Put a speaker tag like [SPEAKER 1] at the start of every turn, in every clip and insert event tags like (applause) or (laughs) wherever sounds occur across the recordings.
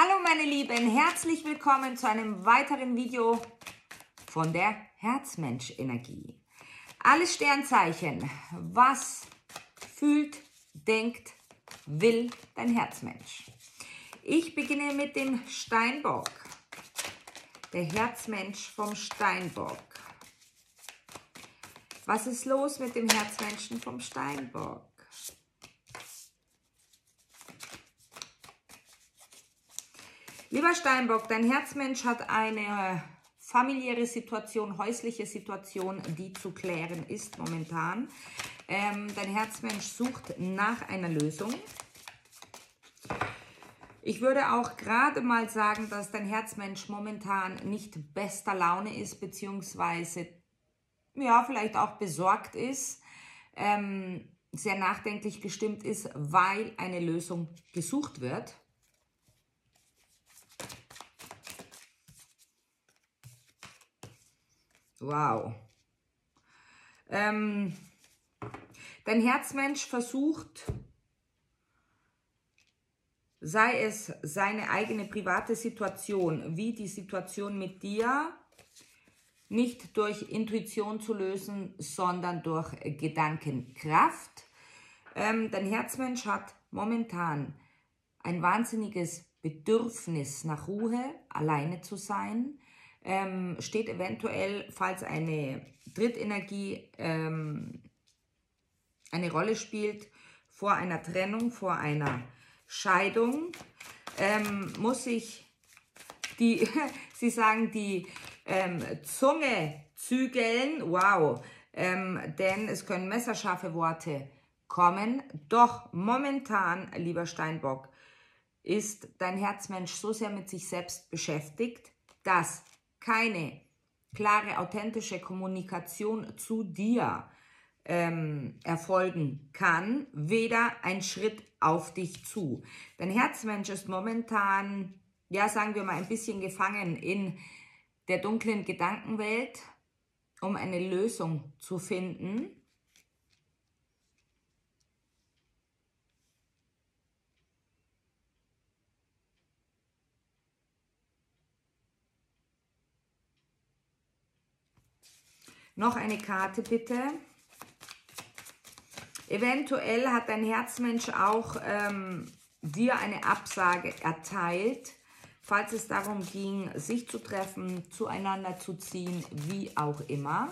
[SPEAKER 1] Hallo meine Lieben, herzlich willkommen zu einem weiteren Video von der Herzmensch-Energie. Alle Sternzeichen, was fühlt, denkt, will dein Herzmensch? Ich beginne mit dem Steinbock. Der Herzmensch vom Steinbock. Was ist los mit dem Herzmenschen vom Steinbock? Lieber Steinbock, dein Herzmensch hat eine familiäre Situation, häusliche Situation, die zu klären ist momentan. Ähm, dein Herzmensch sucht nach einer Lösung. Ich würde auch gerade mal sagen, dass dein Herzmensch momentan nicht bester Laune ist, beziehungsweise ja, vielleicht auch besorgt ist, ähm, sehr nachdenklich gestimmt ist, weil eine Lösung gesucht wird. Wow. Ähm, dein Herzmensch versucht, sei es seine eigene private Situation, wie die Situation mit dir, nicht durch Intuition zu lösen, sondern durch Gedankenkraft. Ähm, dein Herzmensch hat momentan ein wahnsinniges Bedürfnis nach Ruhe, alleine zu sein, ähm, steht eventuell, falls eine Drittenergie ähm, eine Rolle spielt, vor einer Trennung, vor einer Scheidung, ähm, muss ich die, (laughs) Sie sagen, die ähm, Zunge zügeln, wow, ähm, denn es können messerscharfe Worte kommen. Doch momentan, lieber Steinbock, ist dein Herzmensch so sehr mit sich selbst beschäftigt, dass keine klare, authentische Kommunikation zu dir ähm, erfolgen kann, weder ein Schritt auf dich zu. Dein Herzmensch ist momentan, ja, sagen wir mal, ein bisschen gefangen in der dunklen Gedankenwelt, um eine Lösung zu finden. Noch eine Karte bitte. Eventuell hat dein Herzmensch auch ähm, dir eine Absage erteilt, falls es darum ging, sich zu treffen, zueinander zu ziehen, wie auch immer.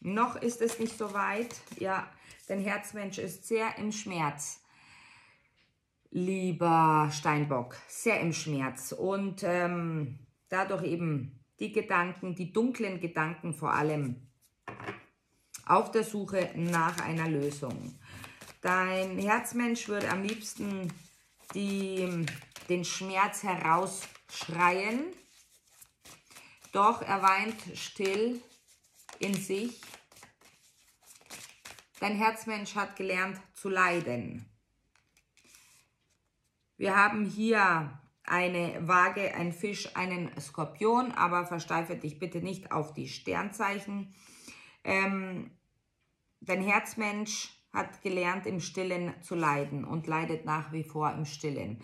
[SPEAKER 1] Noch ist es nicht so weit. Ja, dein Herzmensch ist sehr im Schmerz lieber Steinbock, sehr im Schmerz und ähm, dadurch eben die Gedanken, die dunklen Gedanken vor allem auf der Suche nach einer Lösung. Dein Herzmensch würde am liebsten die, den Schmerz herausschreien, doch er weint still in sich. Dein Herzmensch hat gelernt zu leiden. Wir haben hier eine Waage, ein Fisch, einen Skorpion, aber versteife dich bitte nicht auf die Sternzeichen. Ähm, dein Herzmensch hat gelernt, im Stillen zu leiden und leidet nach wie vor im Stillen.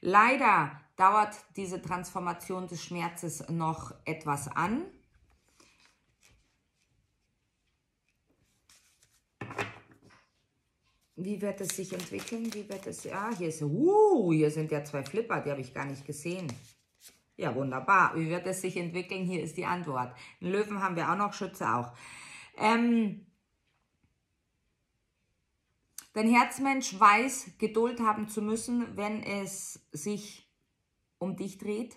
[SPEAKER 1] Leider dauert diese Transformation des Schmerzes noch etwas an. Wie wird es sich entwickeln? Wie wird es... Ja, hier ist... Uh, hier sind ja zwei Flipper, die habe ich gar nicht gesehen. Ja, wunderbar. Wie wird es sich entwickeln? Hier ist die Antwort. Einen Löwen haben wir auch noch, Schütze auch. Ähm, dein Herzmensch weiß, Geduld haben zu müssen, wenn es sich um dich dreht,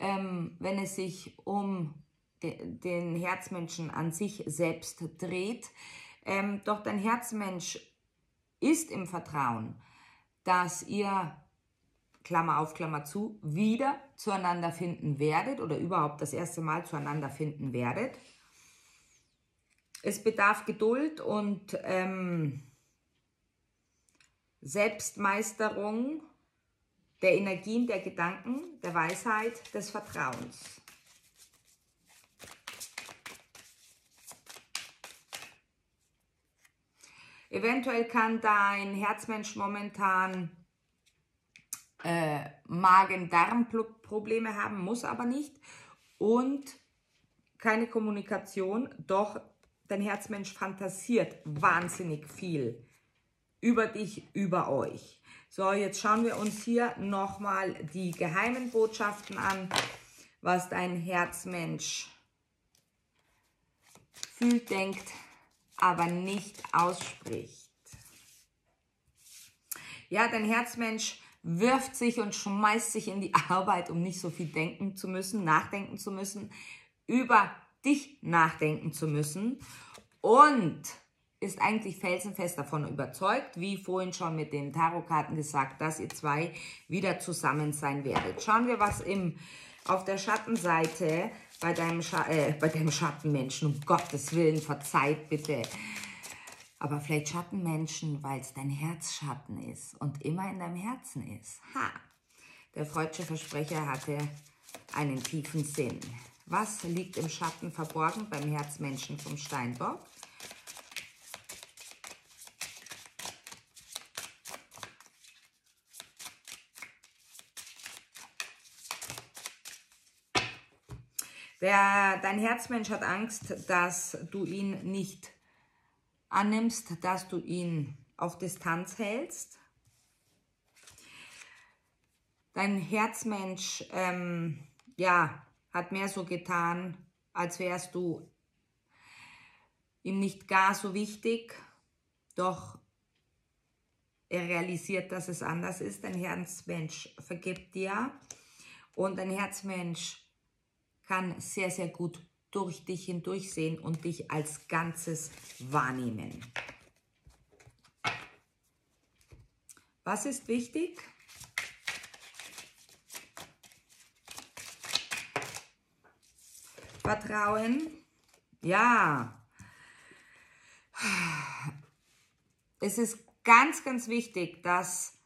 [SPEAKER 1] ähm, wenn es sich um de den Herzmenschen an sich selbst dreht. Ähm, doch dein Herzmensch ist im Vertrauen, dass ihr, Klammer auf, Klammer zu, wieder zueinander finden werdet oder überhaupt das erste Mal zueinander finden werdet. Es bedarf Geduld und ähm, Selbstmeisterung der Energien, der Gedanken, der Weisheit, des Vertrauens. Eventuell kann dein Herzmensch momentan äh, Magen-Darm-Probleme haben, muss aber nicht. Und keine Kommunikation, doch dein Herzmensch fantasiert wahnsinnig viel über dich, über euch. So, jetzt schauen wir uns hier nochmal die geheimen Botschaften an, was dein Herzmensch fühlt, denkt, aber nicht ausspricht. Ja, dein Herzmensch wirft sich und schmeißt sich in die (laughs) Arbeit, um nicht so viel denken zu müssen, nachdenken zu müssen, über dich nachdenken zu müssen und ist eigentlich felsenfest davon überzeugt, wie vorhin schon mit den Tarotkarten gesagt, dass ihr zwei wieder zusammen sein werdet. Schauen wir, was im, auf der Schattenseite bei deinem, Scha äh, bei deinem Schattenmenschen, um Gottes Willen, verzeiht bitte. Aber vielleicht Schattenmenschen, weil es dein Herzschatten ist und immer in deinem Herzen ist. Ha! Der freudsche Versprecher hatte einen tiefen Sinn. Was liegt im Schatten verborgen beim Herzmenschen vom Steinbock? Der, dein Herzmensch hat Angst, dass du ihn nicht annimmst, dass du ihn auf Distanz hältst. Dein Herzmensch, ähm, ja, hat mehr so getan, als wärst du ihm nicht gar so wichtig, doch er realisiert, dass es anders ist. Dein Herzmensch vergibt dir und dein Herzmensch kann sehr, sehr gut durch dich hindurchsehen und dich als Ganzes wahrnehmen. Was ist wichtig? Vertrauen. Ja. Es ist ganz, ganz wichtig, dass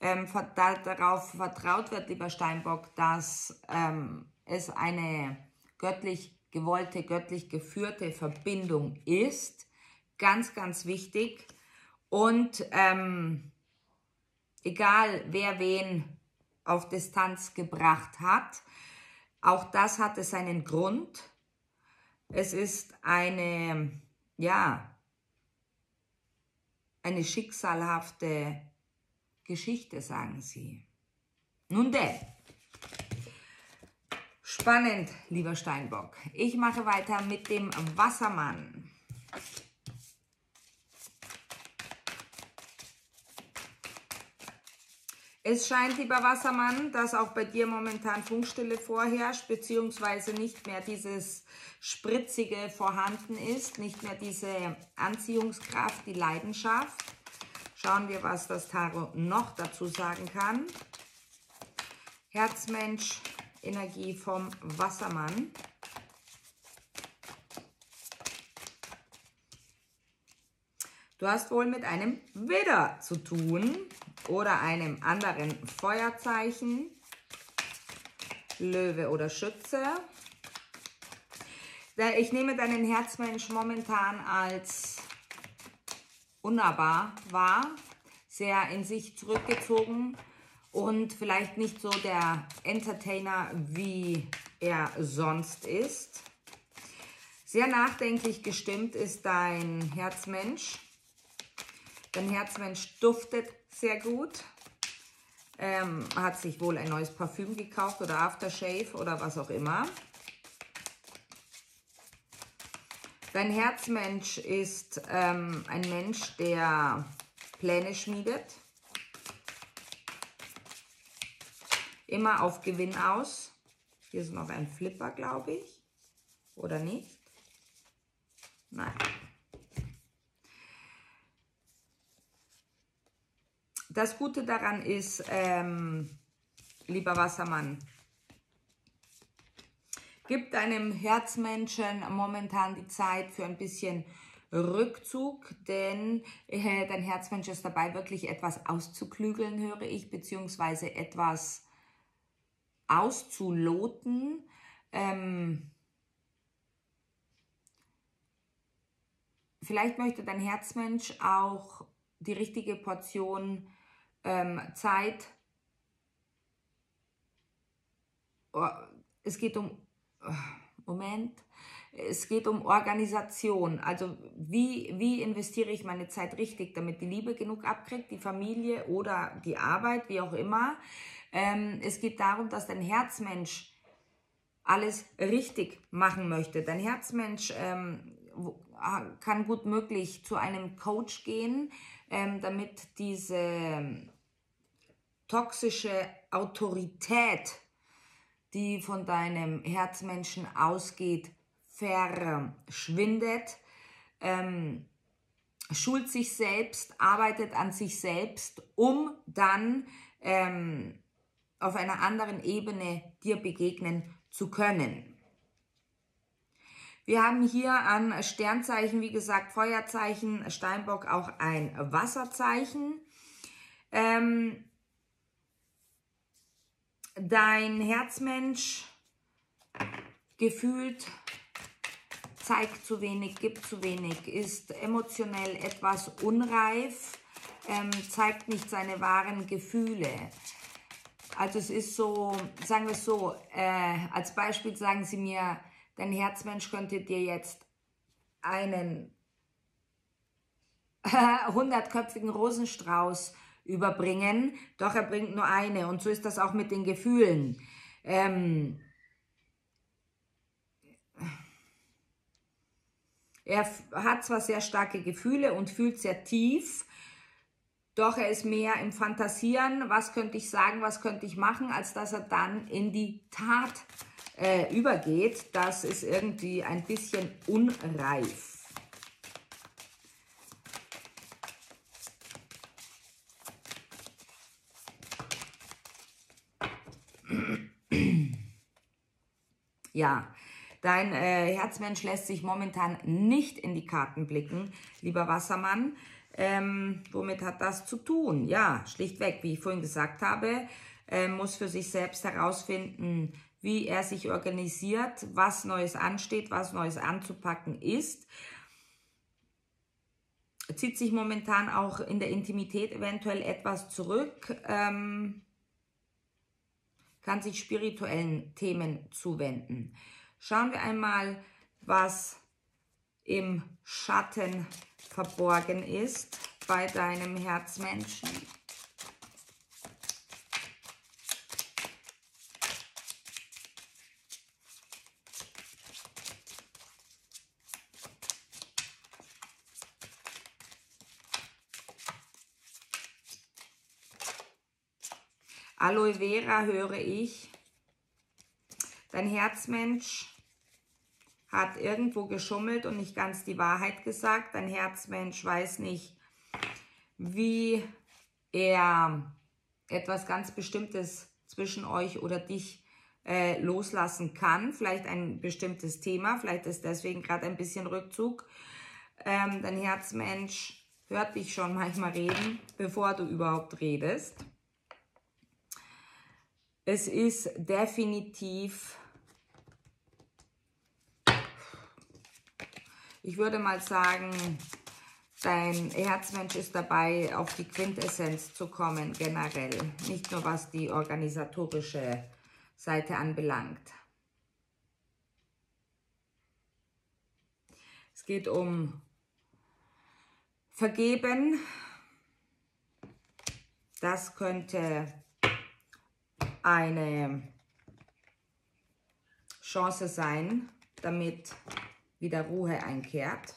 [SPEAKER 1] ähm, darauf vertraut wird, lieber Steinbock, dass ähm, es eine göttlich gewollte, göttlich geführte Verbindung ist. Ganz, ganz wichtig. Und ähm, egal wer wen auf Distanz gebracht hat, auch das hatte seinen Grund. Es ist eine, ja, eine schicksalhafte Geschichte, sagen sie. Nun denn, Spannend, lieber Steinbock. Ich mache weiter mit dem Wassermann. Es scheint, lieber Wassermann, dass auch bei dir momentan Funkstille vorherrscht, beziehungsweise nicht mehr dieses Spritzige vorhanden ist, nicht mehr diese Anziehungskraft, die Leidenschaft. Schauen wir, was das Tarot noch dazu sagen kann. Herzmensch, Energie vom Wassermann. Du hast wohl mit einem Widder zu tun oder einem anderen Feuerzeichen, Löwe oder Schütze. Ich nehme deinen Herzmensch momentan als unnahbar wahr, sehr in sich zurückgezogen, und vielleicht nicht so der Entertainer, wie er sonst ist. Sehr nachdenklich gestimmt ist dein Herzmensch. Dein Herzmensch duftet sehr gut. Ähm, hat sich wohl ein neues Parfüm gekauft oder Aftershave oder was auch immer. Dein Herzmensch ist ähm, ein Mensch, der Pläne schmiedet Immer auf Gewinn aus. Hier ist noch ein Flipper, glaube ich. Oder nicht? Nein. Das Gute daran ist, ähm, lieber Wassermann, gib deinem Herzmenschen momentan die Zeit für ein bisschen Rückzug, denn äh, dein Herzmensch ist dabei, wirklich etwas auszuklügeln, höre ich, beziehungsweise etwas auszuloten. Ähm, vielleicht möchte dein Herzmensch auch die richtige Portion ähm, Zeit. Oh, es geht um, oh, Moment, es geht um Organisation. Also wie, wie investiere ich meine Zeit richtig, damit die Liebe genug abkriegt, die Familie oder die Arbeit, wie auch immer. Ähm, es geht darum, dass dein Herzmensch alles richtig machen möchte. Dein Herzmensch ähm, kann gut möglich zu einem Coach gehen, ähm, damit diese ähm, toxische Autorität, die von deinem Herzmenschen ausgeht, verschwindet, ähm, schult sich selbst, arbeitet an sich selbst, um dann ähm, auf einer anderen Ebene dir begegnen zu können. Wir haben hier an Sternzeichen, wie gesagt, Feuerzeichen, Steinbock auch ein Wasserzeichen. Ähm, dein Herzmensch gefühlt zeigt zu wenig, gibt zu wenig, ist emotionell etwas unreif, ähm, zeigt nicht seine wahren Gefühle. Also es ist so, sagen wir es so, äh, als Beispiel sagen Sie mir, dein Herzmensch könnte dir jetzt einen (laughs) hundertköpfigen Rosenstrauß überbringen, doch er bringt nur eine. Und so ist das auch mit den Gefühlen. Ähm, er hat zwar sehr starke Gefühle und fühlt sehr tief, doch er ist mehr im Fantasieren, was könnte ich sagen, was könnte ich machen, als dass er dann in die Tat äh, übergeht, das ist irgendwie ein bisschen unreif. Ja, dein äh, Herzmensch lässt sich momentan nicht in die Karten blicken, lieber Wassermann. Ähm, womit hat das zu tun? Ja, schlichtweg, wie ich vorhin gesagt habe, äh, muss für sich selbst herausfinden, wie er sich organisiert, was Neues ansteht, was Neues anzupacken ist. Zieht sich momentan auch in der Intimität eventuell etwas zurück, ähm, kann sich spirituellen Themen zuwenden. Schauen wir einmal, was im Schatten verborgen ist bei deinem Herzmenschen. Aloe Vera höre ich. Dein Herzmensch hat irgendwo geschummelt und nicht ganz die Wahrheit gesagt. Dein Herzmensch weiß nicht, wie er etwas ganz Bestimmtes zwischen euch oder dich äh, loslassen kann. Vielleicht ein bestimmtes Thema, vielleicht ist deswegen gerade ein bisschen Rückzug. Ähm, dein Herzmensch hört dich schon manchmal reden, bevor du überhaupt redest. Es ist definitiv, ich würde mal sagen, dein Herzmensch ist dabei, auf die Quintessenz zu kommen, generell. Nicht nur was die organisatorische Seite anbelangt. Es geht um Vergeben. Das könnte eine Chance sein, damit wieder Ruhe einkehrt.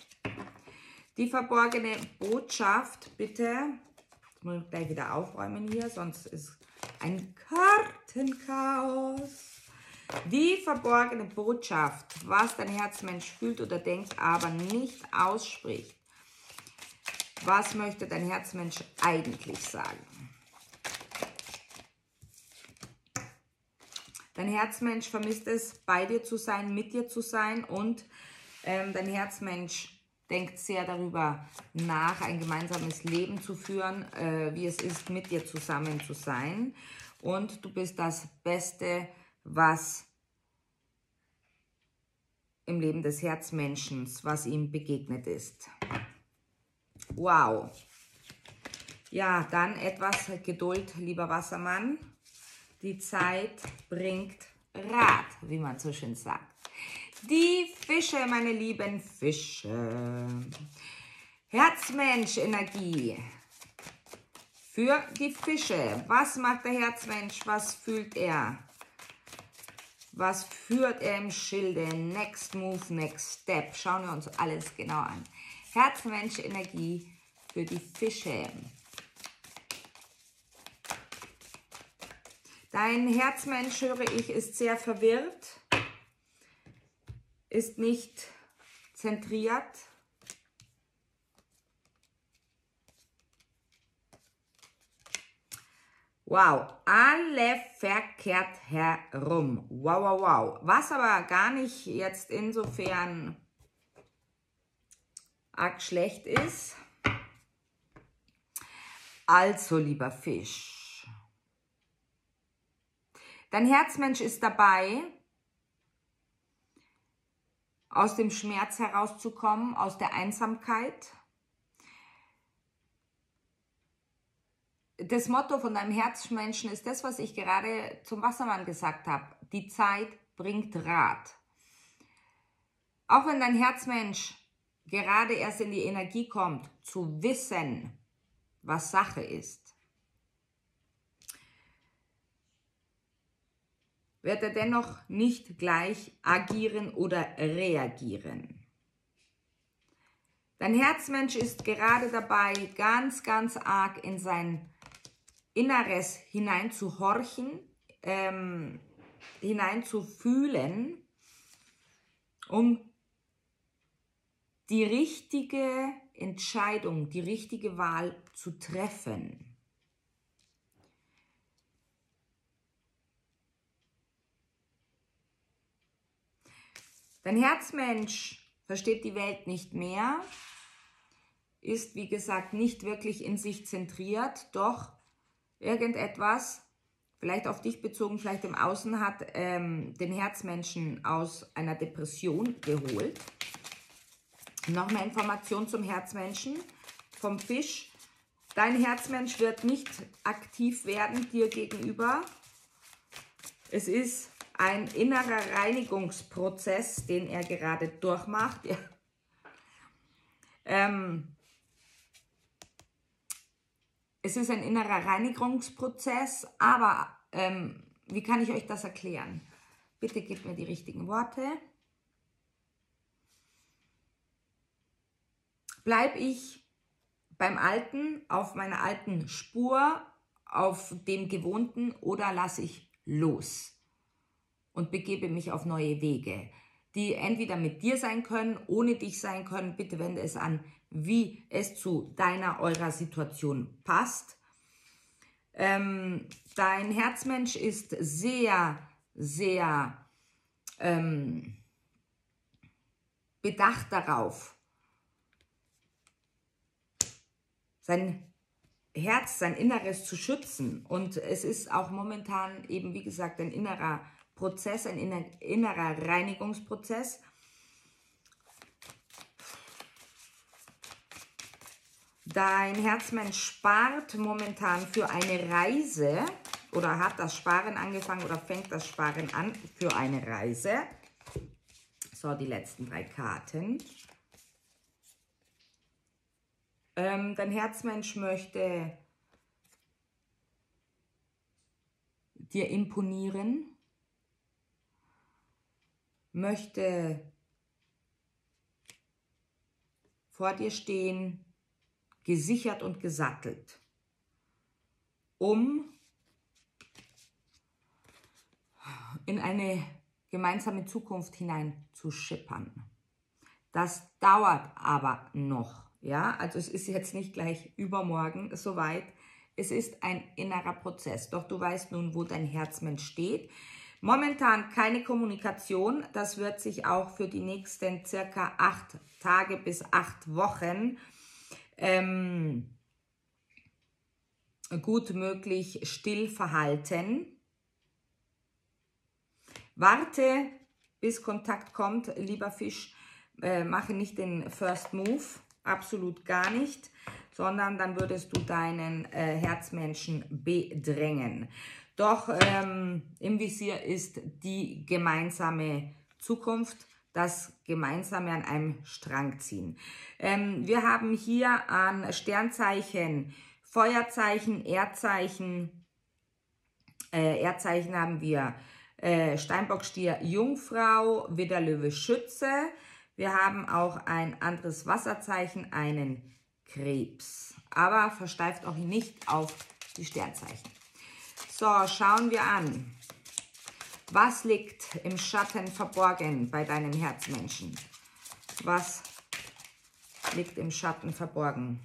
[SPEAKER 1] Die verborgene Botschaft, bitte, ich muss gleich wieder aufräumen hier, sonst ist ein Kartenchaos. Die verborgene Botschaft, was dein Herzmensch fühlt oder denkt, aber nicht ausspricht. Was möchte dein Herzmensch eigentlich sagen? Dein Herzmensch vermisst es, bei dir zu sein, mit dir zu sein und ähm, dein Herzmensch denkt sehr darüber nach, ein gemeinsames Leben zu führen, äh, wie es ist, mit dir zusammen zu sein. Und du bist das Beste, was im Leben des Herzmenschen, was ihm begegnet ist. Wow. Ja, dann etwas Geduld, lieber Wassermann. Die Zeit bringt Rat, wie man so schön sagt. Die Fische, meine lieben Fische. Herzmensch-Energie. Für die Fische. Was macht der Herzmensch? Was fühlt er? Was führt er im Schilde? Next Move, Next Step. Schauen wir uns alles genau an. Herzmensch-Energie für die Fische. Dein Herzmensch, höre ich, ist sehr verwirrt, ist nicht zentriert. Wow, alle verkehrt herum. Wow, wow, wow. Was aber gar nicht jetzt insofern arg schlecht ist. Also, lieber Fisch, Dein Herzmensch ist dabei, aus dem Schmerz herauszukommen, aus der Einsamkeit. Das Motto von deinem Herzmenschen ist das, was ich gerade zum Wassermann gesagt habe. Die Zeit bringt Rat. Auch wenn dein Herzmensch gerade erst in die Energie kommt, zu wissen, was Sache ist, wird er dennoch nicht gleich agieren oder reagieren. Dein Herzmensch ist gerade dabei, ganz, ganz arg in sein Inneres hineinzuhorchen, ähm, hineinzufühlen, um die richtige Entscheidung, die richtige Wahl zu treffen. Dein Herzmensch versteht die Welt nicht mehr, ist wie gesagt nicht wirklich in sich zentriert, doch irgendetwas, vielleicht auf dich bezogen, vielleicht im Außen, hat ähm, den Herzmenschen aus einer Depression geholt. Noch mehr Information zum Herzmenschen vom Fisch. Dein Herzmensch wird nicht aktiv werden dir gegenüber. Es ist ein innerer Reinigungsprozess, den er gerade durchmacht. Ja. Ähm, es ist ein innerer Reinigungsprozess, aber ähm, wie kann ich euch das erklären? Bitte gebt mir die richtigen Worte. Bleibe ich beim Alten, auf meiner alten Spur, auf dem Gewohnten oder lasse ich los? Und begebe mich auf neue Wege, die entweder mit dir sein können, ohne dich sein können. Bitte wende es an, wie es zu deiner, eurer Situation passt. Ähm, dein Herzmensch ist sehr, sehr ähm, bedacht darauf, sein Herz, sein Inneres zu schützen. Und es ist auch momentan eben, wie gesagt, ein innerer Prozess, ein innerer Reinigungsprozess. Dein Herzmensch spart momentan für eine Reise oder hat das Sparen angefangen oder fängt das Sparen an für eine Reise. So, die letzten drei Karten. Ähm, dein Herzmensch möchte dir imponieren möchte vor dir stehen, gesichert und gesattelt, um in eine gemeinsame Zukunft hinein zu schippern. Das dauert aber noch, ja, also es ist jetzt nicht gleich übermorgen soweit. Es ist ein innerer Prozess. Doch du weißt nun, wo dein Herzmensch steht. Momentan keine Kommunikation. Das wird sich auch für die nächsten circa acht Tage bis acht Wochen ähm, gut möglich still verhalten. Warte bis Kontakt kommt, lieber Fisch, äh, mache nicht den First Move, absolut gar nicht, sondern dann würdest du deinen äh, Herzmenschen bedrängen. Doch ähm, im Visier ist die gemeinsame Zukunft, das gemeinsame an einem Strang ziehen. Ähm, wir haben hier an Sternzeichen, Feuerzeichen, Erdzeichen, äh, Erdzeichen haben wir äh, Steinbock, Stier, Jungfrau, Widder, Löwe, Schütze. Wir haben auch ein anderes Wasserzeichen, einen Krebs. Aber versteift auch nicht auf die Sternzeichen. So, schauen wir an. Was liegt im Schatten verborgen bei deinem Herzmenschen? Was liegt im Schatten verborgen?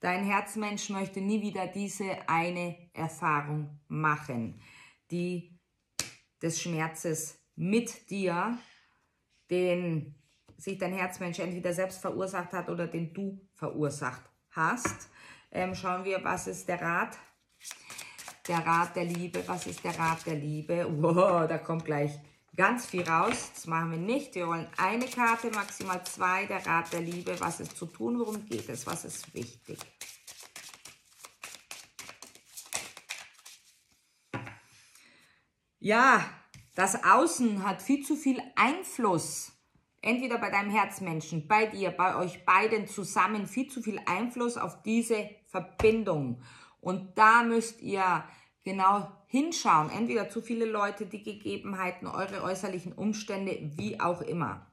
[SPEAKER 1] Dein Herzmensch möchte nie wieder diese eine Erfahrung machen, die des Schmerzes mit dir, den sich dein Herzmensch entweder selbst verursacht hat oder den du verursacht hast. Ähm, schauen wir, was ist der Rat? Der Rat der Liebe. Was ist der Rat der Liebe? Wow, da kommt gleich ganz viel raus. Das machen wir nicht. Wir wollen eine Karte, maximal zwei. Der Rat der Liebe. Was ist zu tun? Worum geht es? Was ist wichtig? Ja, das Außen hat viel zu viel Einfluss. Entweder bei deinem Herzmenschen, bei dir, bei euch beiden zusammen viel zu viel Einfluss auf diese Verbindung. Und da müsst ihr genau hinschauen. Entweder zu viele Leute, die Gegebenheiten, eure äußerlichen Umstände, wie auch immer.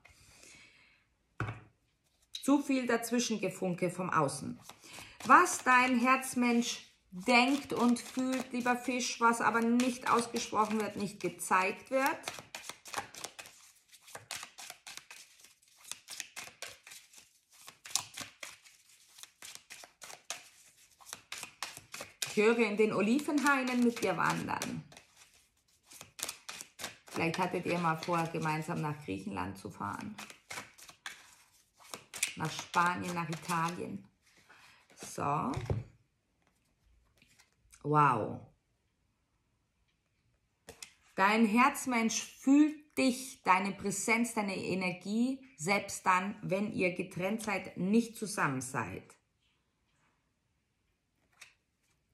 [SPEAKER 1] Zu viel Dazwischengefunke vom Außen. Was dein Herzmensch denkt und fühlt, lieber Fisch, was aber nicht ausgesprochen wird, nicht gezeigt wird. Höre in den Olivenhainen mit dir wandern. Vielleicht hattet ihr mal vor, gemeinsam nach Griechenland zu fahren. Nach Spanien, nach Italien. So. Wow. Dein Herzmensch fühlt dich, deine Präsenz, deine Energie, selbst dann, wenn ihr getrennt seid, nicht zusammen seid.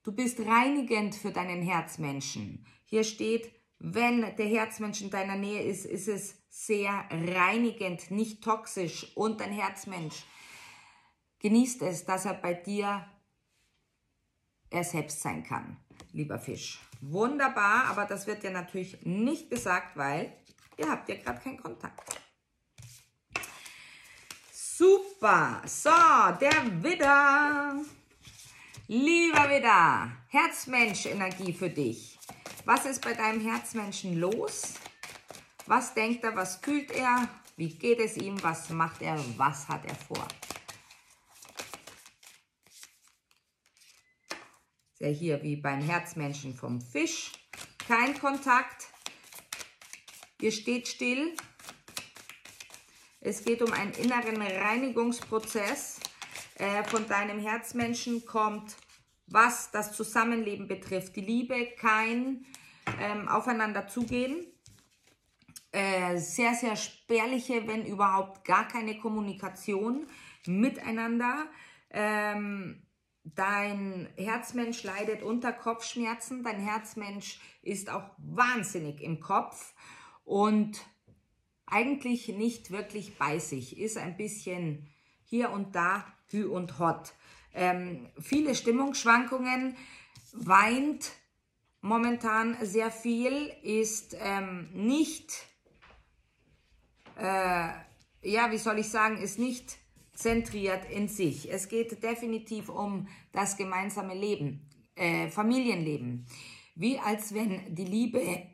[SPEAKER 1] Du bist reinigend für deinen Herzmenschen. Hier steht, wenn der Herzmensch in deiner Nähe ist, ist es sehr reinigend, nicht toxisch. Und dein Herzmensch genießt es, dass er bei dir er selbst sein kann, lieber Fisch. Wunderbar, aber das wird ja natürlich nicht gesagt, weil ihr habt ja gerade keinen Kontakt. Super. So, der Widder. Lieber Widder, Herzmensch-Energie für dich. Was ist bei deinem Herzmenschen los? Was denkt er, was fühlt er? Wie geht es ihm? Was macht er? Was hat er vor? der hier wie beim Herzmenschen vom Fisch. Kein Kontakt. Ihr steht still. Es geht um einen inneren Reinigungsprozess. Äh, von deinem Herzmenschen kommt, was das Zusammenleben betrifft. Die Liebe, kein ähm, Aufeinander. Äh, sehr, sehr spärliche, wenn überhaupt gar keine Kommunikation miteinander. Ähm, Dein Herzmensch leidet unter Kopfschmerzen. Dein Herzmensch ist auch wahnsinnig im Kopf und eigentlich nicht wirklich bei sich. Ist ein bisschen hier und da hü und hot. Ähm, viele Stimmungsschwankungen, weint momentan sehr viel, ist ähm, nicht, äh, ja, wie soll ich sagen, ist nicht zentriert in sich. Es geht definitiv um das gemeinsame Leben, äh, Familienleben. Wie als wenn die Liebe,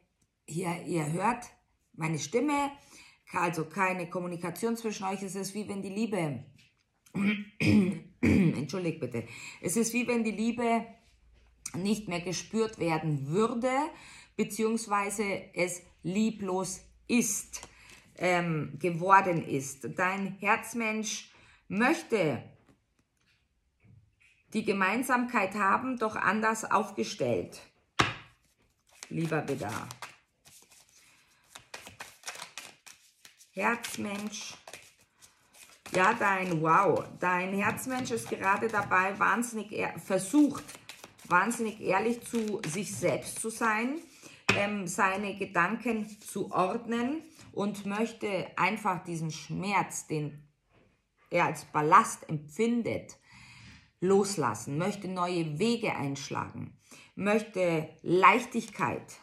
[SPEAKER 1] hier, ihr hört meine Stimme, also keine Kommunikation zwischen euch, es ist wie wenn die Liebe, (clears throat) entschuldigt bitte, es ist wie wenn die Liebe nicht mehr gespürt werden würde, beziehungsweise es lieblos ist, ähm, geworden ist. Dein Herzmensch möchte die Gemeinsamkeit haben, doch anders aufgestellt. Lieber Widder. Herzmensch. Ja, dein Wow, dein Herzmensch ist gerade dabei, wahnsinnig versucht, wahnsinnig ehrlich zu sich selbst zu sein, ähm, seine Gedanken zu ordnen und möchte einfach diesen Schmerz, den er als Ballast empfindet, loslassen, möchte neue Wege einschlagen, möchte Leichtigkeit.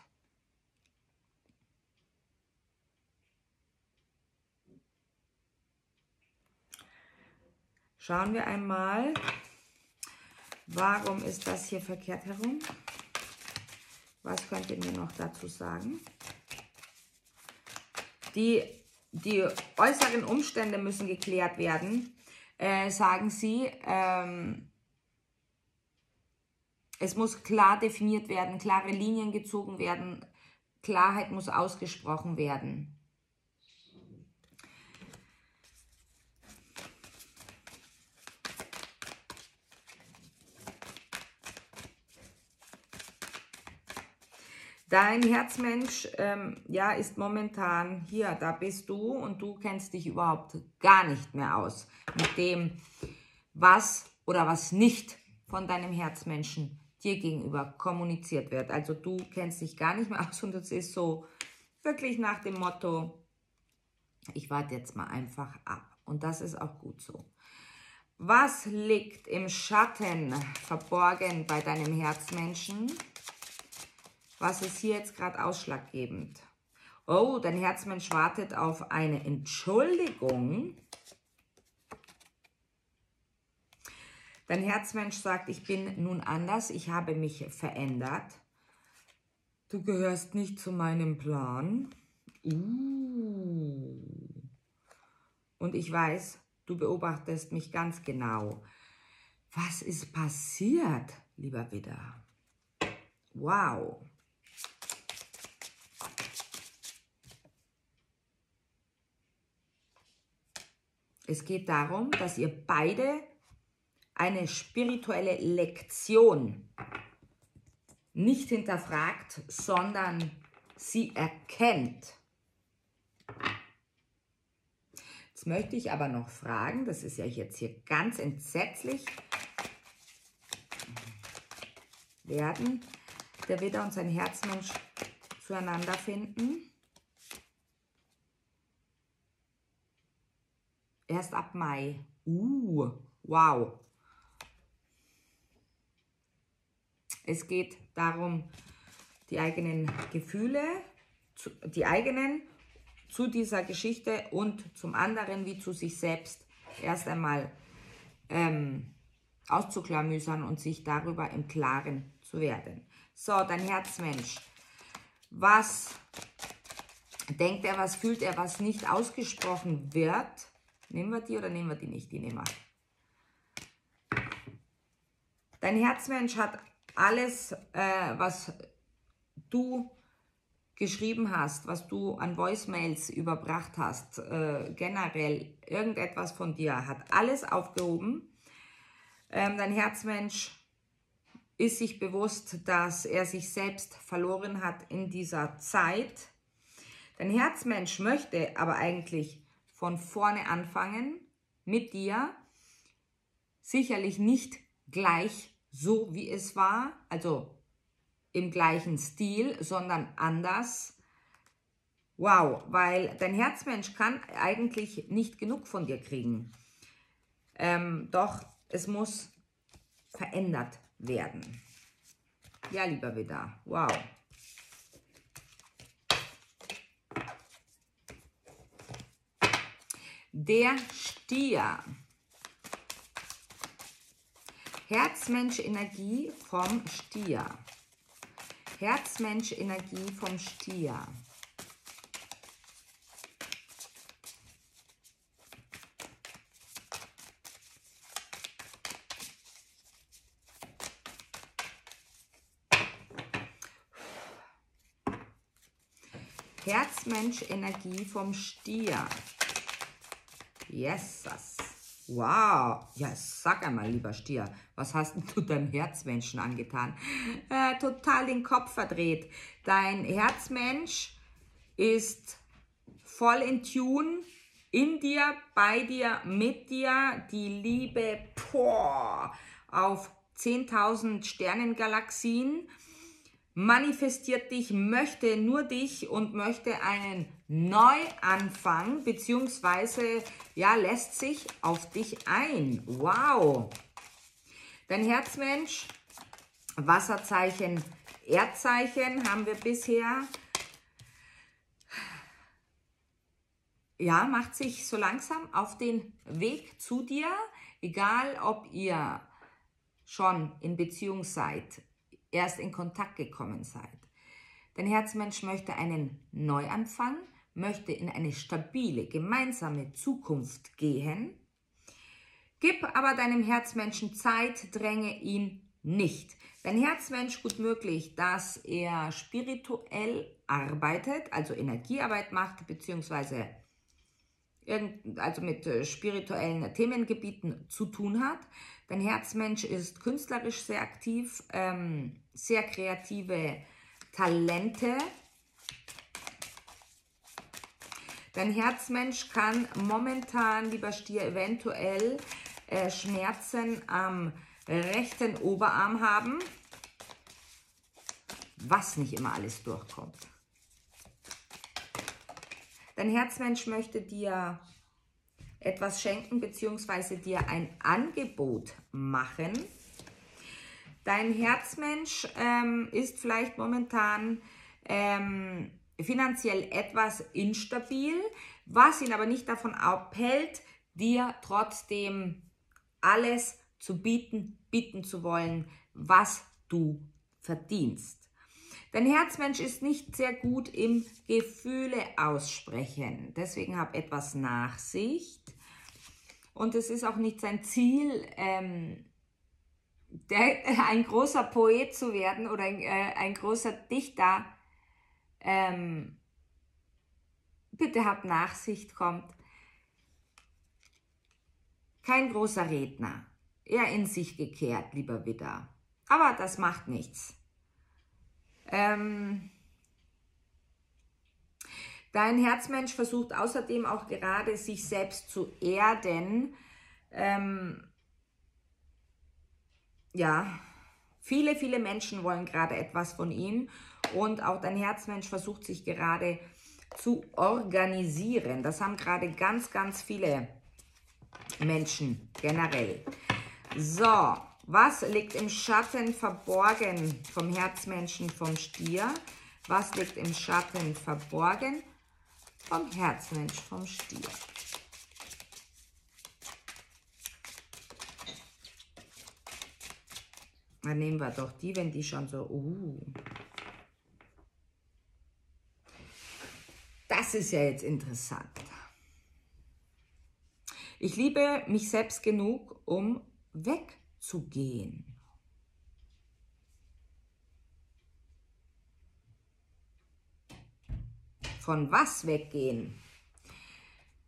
[SPEAKER 1] Schauen wir einmal, warum ist das hier verkehrt herum? Was könnt ihr mir noch dazu sagen? Die, die äußeren Umstände müssen geklärt werden, äh, sagen sie. Ähm, es muss klar definiert werden, klare Linien gezogen werden, Klarheit muss ausgesprochen werden. Dein Herzmensch, ähm, ja, ist momentan hier, da bist du und du kennst dich überhaupt gar nicht mehr aus mit dem, was oder was nicht von deinem Herzmenschen dir gegenüber kommuniziert wird. Also du kennst dich gar nicht mehr aus und es ist so wirklich nach dem Motto, ich warte jetzt mal einfach ab. Und das ist auch gut so. Was liegt im Schatten verborgen bei deinem Herzmenschen? Was ist hier jetzt gerade ausschlaggebend? Oh, dein Herzmensch wartet auf eine Entschuldigung. Dein Herzmensch sagt, ich bin nun anders, ich habe mich verändert. Du gehörst nicht zu meinem Plan. Uh. Und ich weiß, du beobachtest mich ganz genau. Was ist passiert, lieber Widder? Wow. Es geht darum, dass ihr beide eine spirituelle Lektion nicht hinterfragt, sondern sie erkennt. Jetzt möchte ich aber noch fragen, das ist ja jetzt hier ganz entsetzlich, werden der Widder und sein Herzmensch zueinander finden? Erst ab Mai. Uh, wow. Es geht darum, die eigenen Gefühle, die eigenen zu dieser Geschichte und zum anderen wie zu sich selbst erst einmal ähm, auszuklamüsern und sich darüber im Klaren zu werden. So, dein Herzmensch. Was denkt er, was fühlt er, was nicht ausgesprochen wird? Nehmen wir die oder nehmen wir die nicht? Die nehmen wir. Dein Herzmensch hat alles, äh, was du geschrieben hast, was du an Voicemails überbracht hast, äh, generell irgendetwas von dir, hat alles aufgehoben. Ähm, dein Herzmensch ist sich bewusst, dass er sich selbst verloren hat in dieser Zeit. Dein Herzmensch möchte aber eigentlich von vorne anfangen mit dir. Sicherlich nicht gleich so, wie es war, also im gleichen Stil, sondern anders. Wow, weil dein Herzmensch kann eigentlich nicht genug von dir kriegen. Ähm, doch es muss verändert werden. Ja, lieber Widder, wow. Der Stier. Herzmensch-Energie vom Stier. Herzmensch-Energie vom Stier. Herzmensch-Energie vom Stier. Yes, Wow, ja, sag einmal, lieber Stier, was hast du deinem Herzmenschen angetan? Äh, total den Kopf verdreht. Dein Herzmensch ist voll in Tune, in dir, bei dir, mit dir, die Liebe boah, auf 10.000 Sternengalaxien manifestiert dich, möchte nur dich und möchte einen Neuanfang, beziehungsweise ja, lässt sich auf dich ein. Wow! Dein Herzmensch, Wasserzeichen, Erdzeichen haben wir bisher. Ja, macht sich so langsam auf den Weg zu dir, egal ob ihr schon in Beziehung seid, erst in Kontakt gekommen seid. Dein Herzmensch möchte einen Neuanfang, möchte in eine stabile, gemeinsame Zukunft gehen. Gib aber deinem Herzmenschen Zeit, dränge ihn nicht. Dein Herzmensch gut möglich, dass er spirituell arbeitet, also Energiearbeit macht, beziehungsweise also mit äh, spirituellen Themengebieten zu tun hat. Dein Herzmensch ist künstlerisch sehr aktiv, ähm, sehr kreative Talente. Dein Herzmensch kann momentan, lieber Stier, eventuell äh, Schmerzen am rechten Oberarm haben, was nicht immer alles durchkommt. Dein Herzmensch möchte dir etwas schenken bzw. dir ein Angebot machen. Dein Herzmensch ähm, ist vielleicht momentan ähm, finanziell etwas instabil, was ihn aber nicht davon abhält, dir trotzdem alles zu bieten, bieten zu wollen, was du verdienst. Dein Herzmensch ist nicht sehr gut im Gefühle aussprechen. Deswegen hab etwas Nachsicht. Und es ist auch nicht sein Ziel, ähm, der, (laughs) ein großer Poet zu werden oder ein, äh, ein großer Dichter. Ähm, bitte habt Nachsicht, kommt. Kein großer Redner, eher in sich gekehrt, lieber Widder. Aber das macht nichts. Ähm, dein Herzmensch versucht außerdem auch gerade sich selbst zu erden. Ähm, ja, viele, viele Menschen wollen gerade etwas von ihm und auch dein Herzmensch versucht sich gerade zu organisieren. Das haben gerade ganz, ganz viele Menschen generell. So, was liegt im Schatten verborgen vom Herzmenschen vom Stier? Was liegt im Schatten verborgen vom Herzmensch vom Stier? Dann nehmen wir doch die, wenn die schon so... Uh. Das ist ja jetzt interessant. Ich liebe mich selbst genug, um weg zu gehen. Von was weggehen?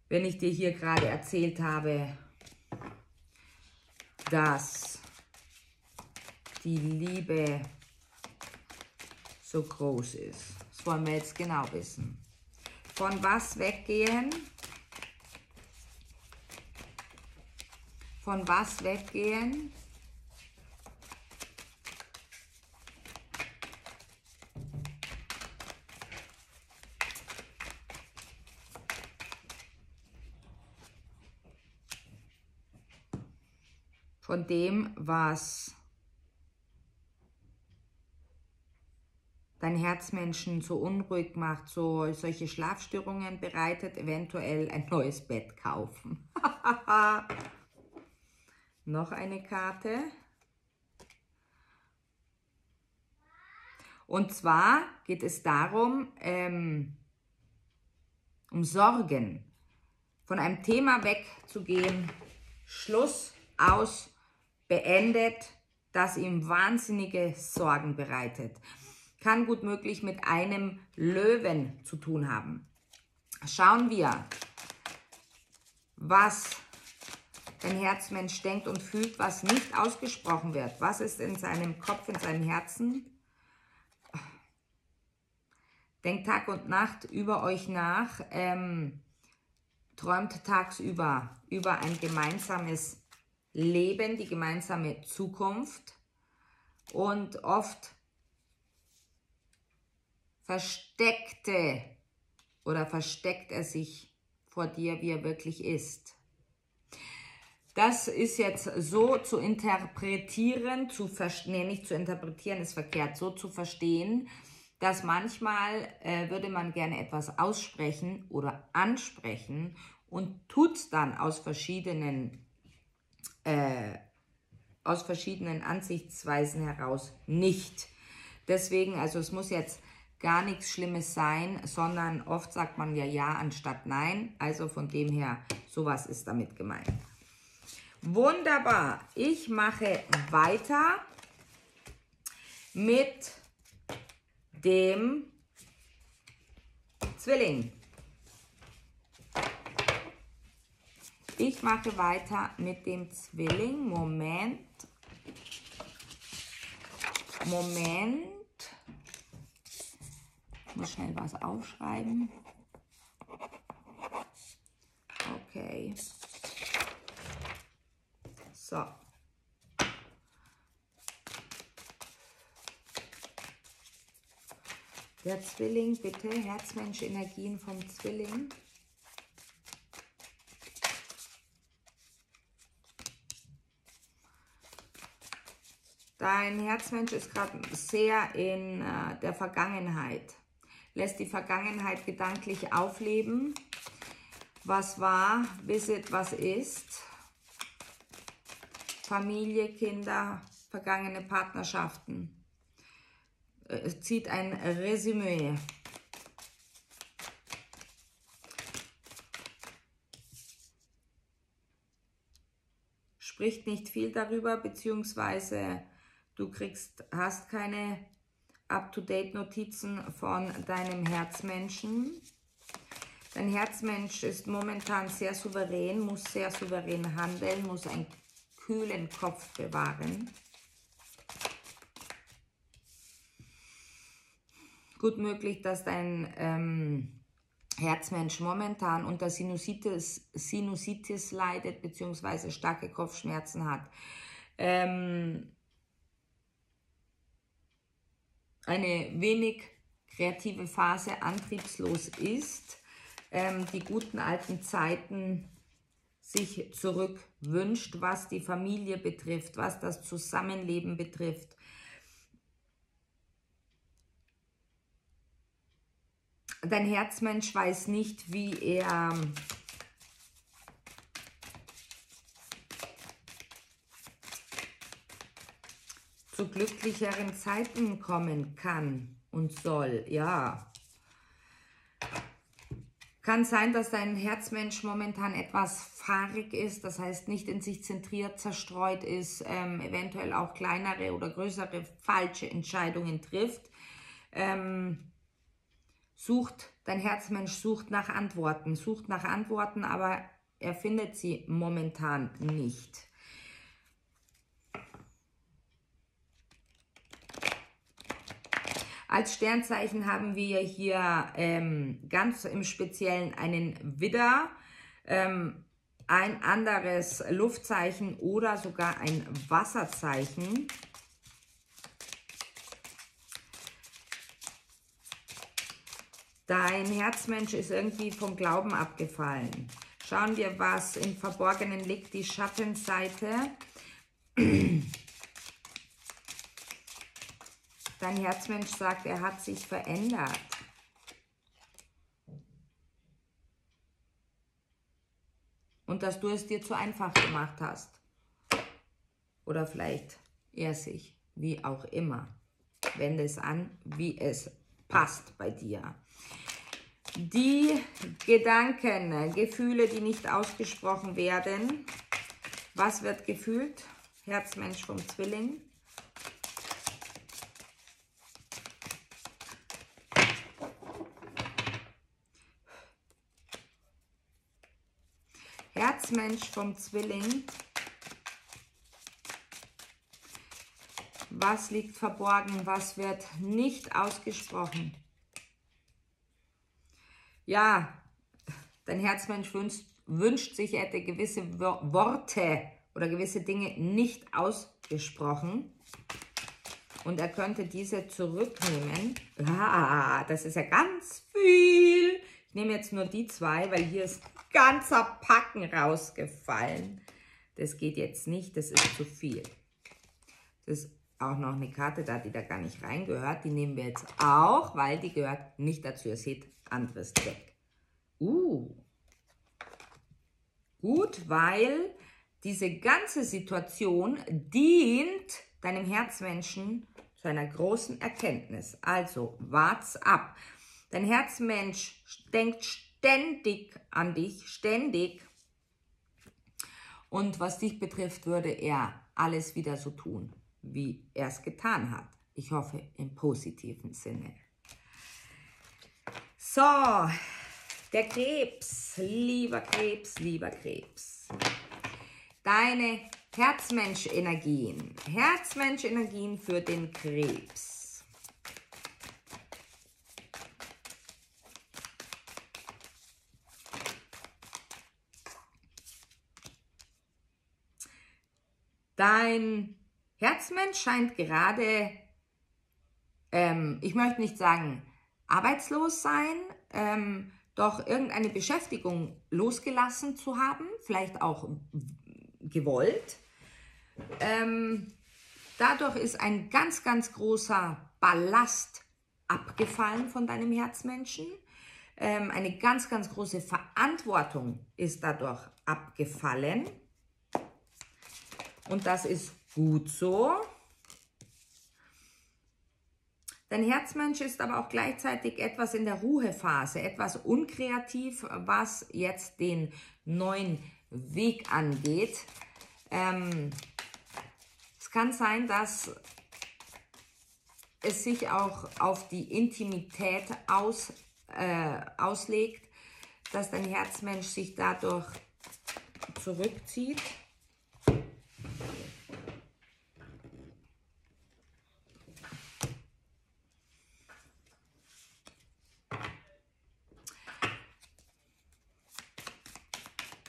[SPEAKER 1] Wenn ich dir hier gerade erzählt habe, dass die Liebe so groß ist. Das wollen wir jetzt genau wissen. Von was weggehen? Von was weggehen? Von dem, was dein Herzmenschen so unruhig macht, so solche Schlafstörungen bereitet, eventuell ein neues Bett kaufen. (laughs) Noch eine Karte. Und zwar geht es darum, ähm, um Sorgen, von einem Thema wegzugehen, Schluss aus beendet, das ihm wahnsinnige Sorgen bereitet. Kann gut möglich mit einem Löwen zu tun haben. Schauen wir, was ein Herzmensch denkt und fühlt, was nicht ausgesprochen wird. Was ist in seinem Kopf, in seinem Herzen? denkt Tag und Nacht über euch nach, ähm, träumt tagsüber über ein gemeinsames Leben, die gemeinsame Zukunft und oft versteckte oder versteckt er sich vor dir, wie er wirklich ist. Das ist jetzt so zu interpretieren, zu nee, nicht zu interpretieren ist verkehrt, so zu verstehen, dass manchmal äh, würde man gerne etwas aussprechen oder ansprechen und tut es dann aus verschiedenen, äh, aus verschiedenen Ansichtsweisen heraus nicht. Deswegen, also es muss jetzt gar nichts Schlimmes sein, sondern oft sagt man ja Ja anstatt Nein. Also von dem her, sowas ist damit gemeint. Wunderbar. Ich mache weiter mit dem Zwilling. Ich mache weiter mit dem Zwilling. Moment. Moment. Ich muss schnell was aufschreiben. Okay. So. Der Zwilling, bitte. Herzmensch, Energien vom Zwilling. Dein Herzmensch ist gerade sehr in äh, der Vergangenheit. Lässt die Vergangenheit gedanklich aufleben. Was war, visit, was ist. Familie, Kinder, vergangene Partnerschaften. Äh, zieht ein Resümee. Spricht nicht viel darüber, beziehungsweise du kriegst, hast keine Up-to-Date-Notizen von deinem Herzmenschen. Dein Herzmensch ist momentan sehr souverän, muss sehr souverän handeln, muss ein kühlen Kopf bewahren. Gut möglich, dass dein ähm, Herzmensch momentan unter Sinusitis, Sinusitis leidet, beziehungsweise starke Kopfschmerzen hat. Ähm, eine wenig kreative Phase antriebslos ist, ähm, die guten alten Zeiten sich zurückwünscht, was die Familie betrifft, was das Zusammenleben betrifft. Dein Herzmensch weiß nicht, wie er zu glücklicheren Zeiten kommen kann und soll. Ja, kann sein, dass dein Herzmensch momentan etwas fahrig ist, das heißt nicht in sich zentriert, zerstreut ist, ähm, eventuell auch kleinere oder größere falsche Entscheidungen trifft. Ähm, sucht, dein Herzmensch sucht nach Antworten, sucht nach Antworten, aber er findet sie momentan nicht. Als Sternzeichen haben wir hier ähm, ganz im Speziellen einen Widder, ähm, ein anderes Luftzeichen oder sogar ein Wasserzeichen. Dein Herzmensch ist irgendwie vom Glauben abgefallen. Schauen wir, was im Verborgenen liegt, die Schattenseite. Dein Herzmensch sagt, er hat sich verändert. Und dass du es dir zu einfach gemacht hast. Oder vielleicht er sich, wie auch immer. Wende es an, wie es passt bei dir. Die Gedanken, Gefühle, die nicht ausgesprochen werden. Was wird gefühlt? Herzmensch vom Zwilling. Herzmensch vom Zwilling. Was liegt verborgen? Was wird nicht ausgesprochen? ja, dein Herzmensch wünscht, wünscht sich, hätte gewisse Worte oder gewisse Dinge nicht ausgesprochen und er könnte diese zurücknehmen. Ah, das ist ja ganz viel. Ich nehme jetzt nur die zwei, weil hier ist ganzer Packen rausgefallen. Das geht jetzt nicht, das ist zu viel. Das ist auch noch eine Karte da, die da gar nicht reingehört. Die nehmen wir jetzt auch, weil die gehört nicht dazu. Ihr seht, anderes Deck. Uh. Gut, weil diese ganze Situation dient deinem Herzmenschen zu einer großen Erkenntnis. Also, wart's ab. Dein Herzmensch denkt ständig an dich, ständig. Und was dich betrifft, würde er alles wieder so tun, wie er es getan hat. Ich hoffe im positiven Sinne. So, der Krebs, lieber Krebs, lieber Krebs. Deine Herzmensch-Energien. Herzmensch-Energien für den Krebs. Dein Herzmensch scheint gerade, ähm, ich möchte nicht sagen arbeitslos sein, ähm, doch irgendeine Beschäftigung losgelassen zu haben, vielleicht auch gewollt. Ähm, dadurch ist ein ganz, ganz großer Ballast abgefallen von deinem Herzmenschen. Ähm, eine ganz, ganz große Verantwortung ist dadurch abgefallen. Und das ist gut so. Dein Herzmensch ist aber auch gleichzeitig etwas in der Ruhephase, etwas unkreativ, was jetzt den neuen Weg angeht. Ähm, es kann sein, dass es sich auch auf die Intimität aus, äh, auslegt, dass dein Herzmensch sich dadurch zurückzieht.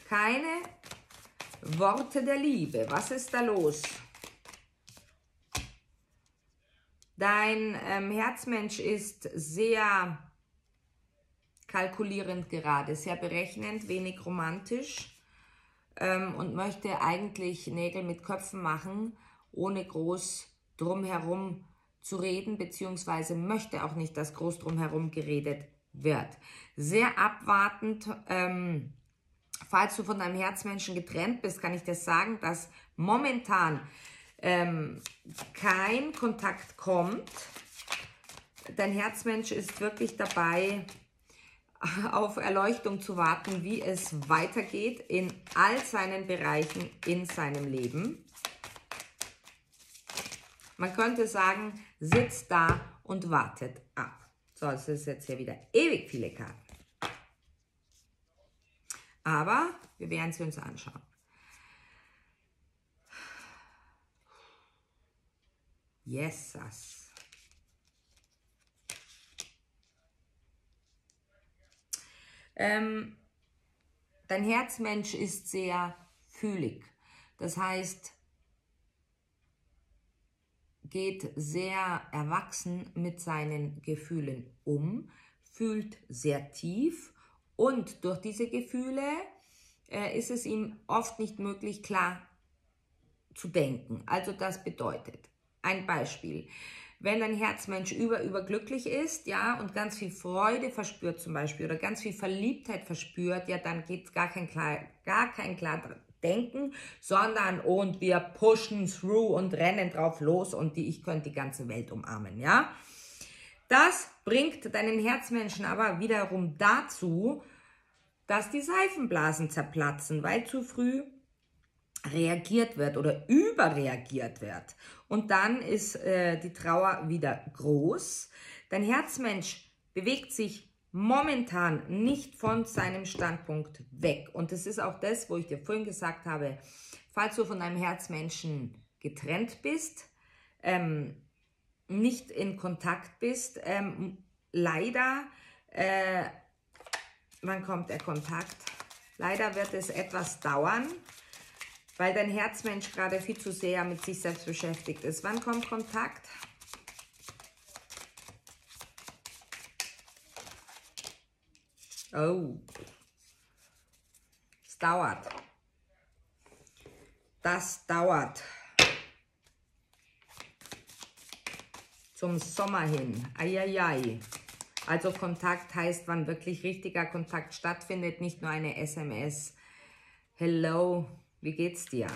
[SPEAKER 1] Keine Worte der Liebe. Was ist da los? Dein ähm, Herzmensch ist sehr kalkulierend gerade, sehr berechnend, wenig romantisch ähm, und möchte eigentlich Nägel mit Köpfen machen, ohne groß drumherum zu reden, beziehungsweise möchte auch nicht, dass groß drumherum geredet wird. Sehr abwartend, ähm, falls du von deinem Herzmenschen getrennt bist, kann ich dir sagen, dass momentan ähm, kein Kontakt kommt. Dein Herzmensch ist wirklich dabei, auf Erleuchtung zu warten, wie es weitergeht in all seinen Bereichen in seinem Leben. Man könnte sagen, sitzt da und wartet ab. So, es ist jetzt hier wieder ewig viele Karten. Aber wir werden sie uns anschauen. Yes. Ähm, dein Herzmensch ist sehr fühlig. Das heißt, geht sehr erwachsen mit seinen Gefühlen um, fühlt sehr tief und durch diese Gefühle äh, ist es ihm oft nicht möglich, klar zu denken. Also das bedeutet, ein Beispiel, wenn ein Herzmensch über, überglücklich ist, ja, und ganz viel Freude verspürt zum Beispiel oder ganz viel Verliebtheit verspürt, ja, dann geht es gar kein klar, gar kein klar Denken, sondern und wir pushen through und rennen drauf los und die, ich könnte die ganze Welt umarmen, ja. Das bringt deinen Herzmenschen aber wiederum dazu, dass die Seifenblasen zerplatzen, weil zu früh reagiert wird oder überreagiert wird. Und dann ist äh, die Trauer wieder groß. Dein Herzmensch bewegt sich momentan nicht von seinem Standpunkt weg. Und das ist auch das, wo ich dir vorhin gesagt habe, falls du von deinem Herzmenschen getrennt bist, ähm, nicht in Kontakt bist. Ähm, leider äh, wann kommt der Kontakt? Leider wird es etwas dauern, weil dein Herzmensch gerade viel zu sehr mit sich selbst beschäftigt ist. Wann kommt Kontakt? Oh, es dauert. Das dauert. Zum Sommer hin. Eieiei. Also Kontakt heißt, wann wirklich richtiger Kontakt stattfindet, nicht nur eine SMS. Hello, wie geht's dir?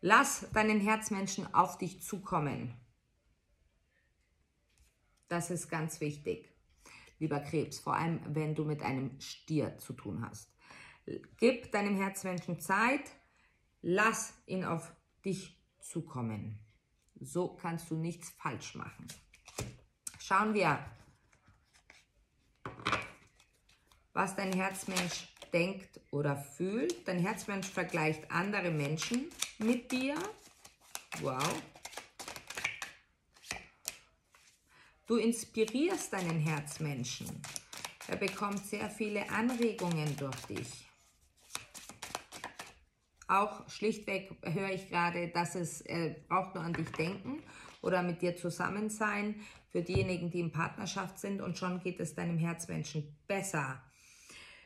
[SPEAKER 1] Lass deinen Herzmenschen auf dich zukommen. Das ist ganz wichtig, lieber Krebs, vor allem wenn du mit einem Stier zu tun hast. Gib deinem Herzmenschen Zeit, lass ihn auf dich zukommen. So kannst du nichts falsch machen. Schauen wir, was dein Herzmensch denkt oder fühlt. Dein Herzmensch vergleicht andere Menschen mit dir. Wow. Du inspirierst deinen Herzmenschen. Er bekommt sehr viele Anregungen durch dich. Auch schlichtweg höre ich gerade, dass es äh, braucht nur an dich denken oder mit dir zusammen sein für diejenigen, die in Partnerschaft sind und schon geht es deinem Herzmenschen besser.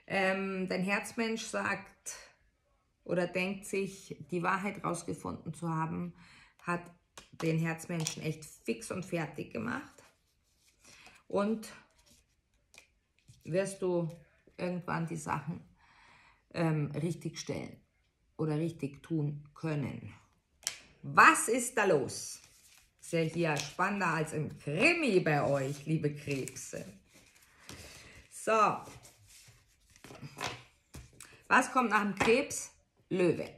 [SPEAKER 1] Ähm, dein Herzmensch sagt oder denkt sich, die Wahrheit rausgefunden zu haben, hat den Herzmenschen echt fix und fertig gemacht. Und wirst du irgendwann die Sachen ähm, richtig stellen oder richtig tun können. Was ist da los? Ist ja hier spannender als im Krimi bei euch, liebe Krebse. So. Was kommt nach dem Krebs? Löwe.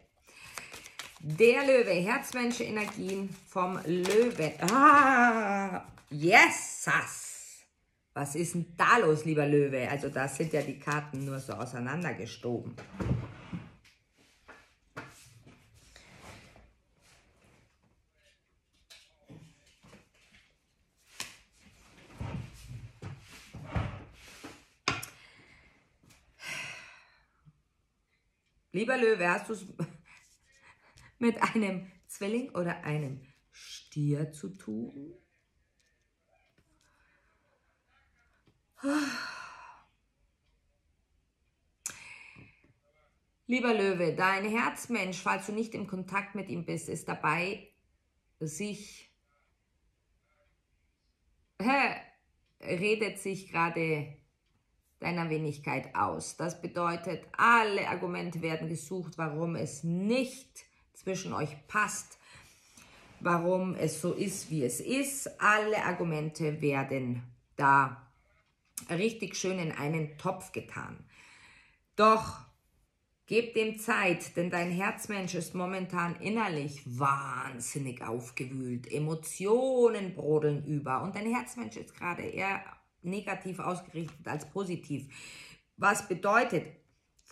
[SPEAKER 1] Der Löwe, Herzmenschen Energien vom Löwe. Ah, yes! Was ist denn da los, lieber Löwe? Also da sind ja die Karten nur so auseinandergestoben. Lieber Löwe, hast du es (laughs) mit einem Zwilling oder einem Stier zu tun? (sighs) Lieber Löwe, dein Herzmensch, falls du nicht im Kontakt mit ihm bist, ist dabei, sich, redet sich gerade deiner Wenigkeit aus. Das bedeutet, alle Argumente werden gesucht, warum es nicht zwischen euch passt, warum es so ist, wie es ist. Alle Argumente werden da richtig schön in einen Topf getan. Doch Gib dem Zeit, denn dein Herzmensch ist momentan innerlich wahnsinnig aufgewühlt. Emotionen brodeln über und dein Herzmensch ist gerade eher negativ ausgerichtet als positiv. Was bedeutet,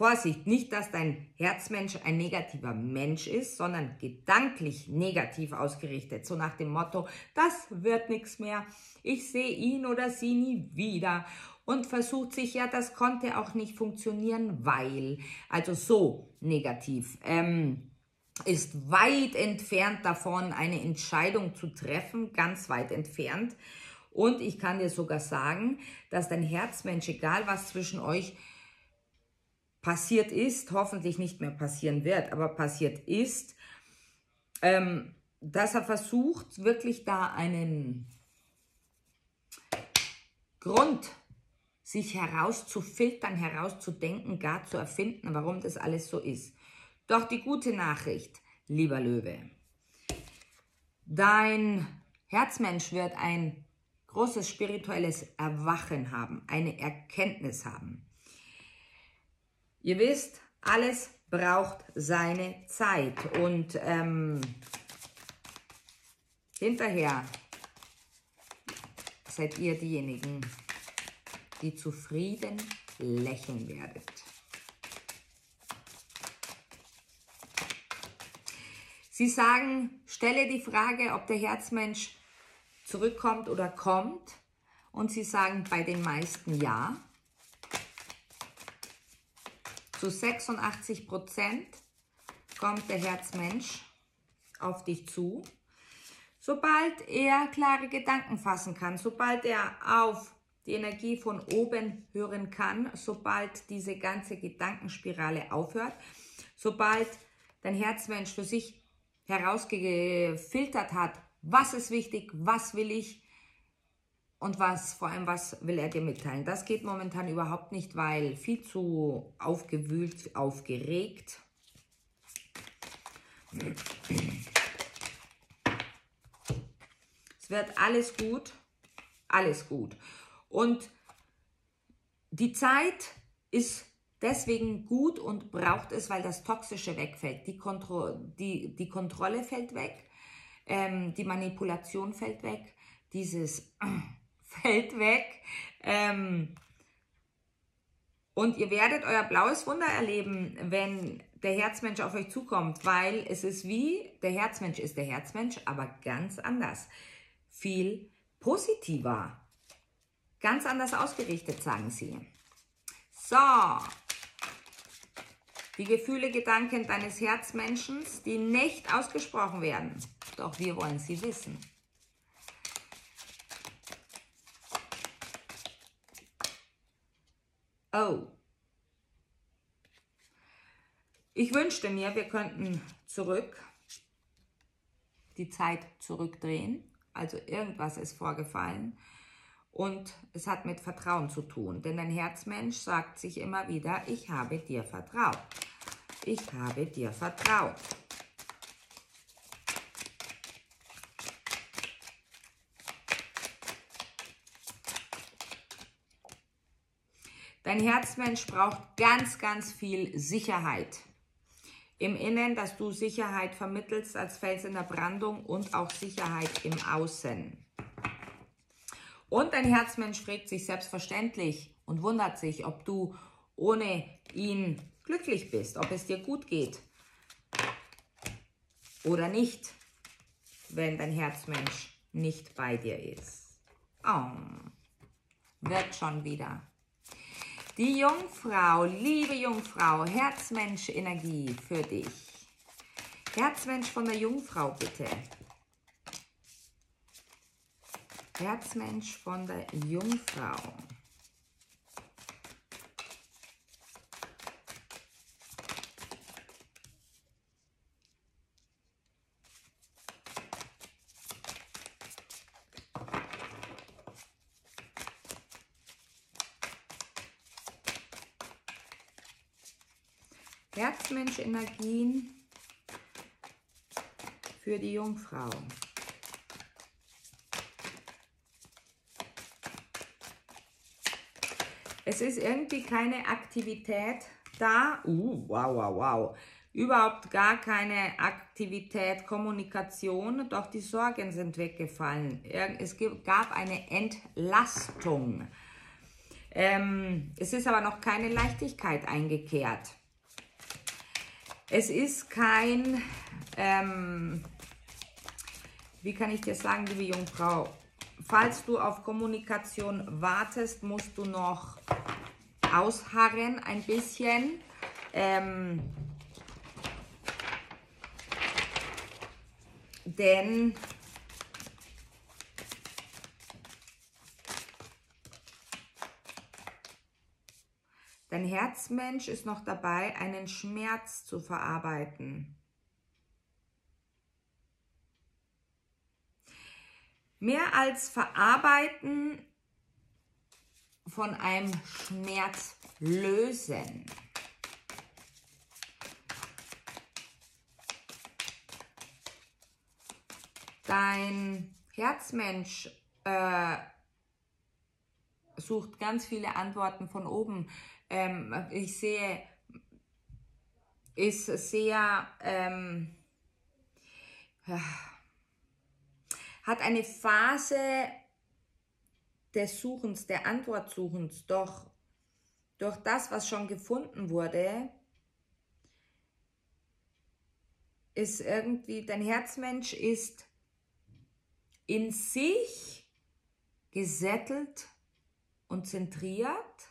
[SPEAKER 1] Vorsicht, nicht, dass dein Herzmensch ein negativer Mensch ist, sondern gedanklich negativ ausgerichtet. So nach dem Motto, das wird nichts mehr, ich sehe ihn oder sie nie wieder. Und versucht sich, ja, das konnte auch nicht funktionieren, weil, also so negativ. Ähm, ist weit entfernt davon, eine Entscheidung zu treffen, ganz weit entfernt. Und ich kann dir sogar sagen, dass dein Herzmensch, egal was zwischen euch passiert ist, hoffentlich nicht mehr passieren wird, aber passiert ist, ähm, dass er versucht, wirklich da einen Grund sich herauszufiltern, herauszudenken, gar zu erfinden, warum das alles so ist. Doch die gute Nachricht, lieber Löwe, dein Herzmensch wird ein großes spirituelles Erwachen haben, eine Erkenntnis haben. Ihr wisst, alles braucht seine Zeit und ähm, hinterher seid ihr diejenigen, die zufrieden lächeln werdet. Sie sagen, stelle die Frage, ob der Herzmensch zurückkommt oder kommt. Und sie sagen bei den meisten ja. Zu 86 Prozent kommt der Herzmensch auf dich zu. Sobald er klare Gedanken fassen kann, sobald er auf die Energie von oben hören kann, sobald diese ganze Gedankenspirale aufhört, sobald dein Herzmensch für sich herausgefiltert hat, was ist wichtig, was will ich und was vor allem, was will er dir mitteilen. Das geht momentan überhaupt nicht, weil viel zu aufgewühlt, aufgeregt. Es wird alles gut, alles gut. Und die Zeit ist deswegen gut und braucht es, weil das Toxische wegfällt. Die, Kontro die, die Kontrolle fällt weg, ähm, die Manipulation fällt weg, dieses (clears throat) fällt weg. Ähm, und ihr werdet euer blaues Wunder erleben, wenn der Herzmensch auf euch zukommt, weil es ist wie, der Herzmensch ist der Herzmensch, aber ganz anders. Viel positiver. Ganz anders ausgerichtet, sagen sie. So. Die Gefühle, Gedanken deines Herzmenschen, die nicht ausgesprochen werden. Doch wir wollen sie wissen. Oh. Ich wünschte mir, wir könnten zurück, die Zeit zurückdrehen. Also irgendwas ist vorgefallen und es hat mit Vertrauen zu tun, denn ein Herzmensch sagt sich immer wieder, ich habe dir vertraut. Ich habe dir vertraut. Dein Herzmensch braucht ganz, ganz viel Sicherheit. Im Innen, dass du Sicherheit vermittelst als Fels in der Brandung und auch Sicherheit im Außen. Und dein Herzmensch fragt sich selbstverständlich und wundert sich, ob du ohne ihn glücklich bist, ob es dir gut geht oder nicht, wenn dein Herzmensch nicht bei dir ist. Oh, wird schon wieder. Die Jungfrau, liebe Jungfrau, Herzmensch-Energie für dich. Herzmensch von der Jungfrau, bitte. Herzmensch von der Jungfrau. Herzmensch-Energien für die Jungfrau. Es ist irgendwie keine Aktivität da. Uh, wow, wow, wow. Überhaupt gar keine Aktivität, Kommunikation, doch die Sorgen sind weggefallen. Es gab eine Entlastung. Ähm, es ist aber noch keine Leichtigkeit eingekehrt. Es ist kein, ähm, wie kann ich dir sagen, liebe Jungfrau, falls du auf Kommunikation wartest, musst du noch ausharren ein bisschen. Ähm, denn dein Herzmensch ist noch dabei, einen Schmerz zu verarbeiten. Mehr als verarbeiten von einem Schmerz lösen. Dein Herzmensch äh, sucht ganz viele Antworten von oben. Ähm, ich sehe, ist sehr, ähm, hat eine Phase des Suchens, der Antwortsuchens, doch durch das, was schon gefunden wurde, ist irgendwie, dein Herzmensch ist in sich gesättelt und zentriert,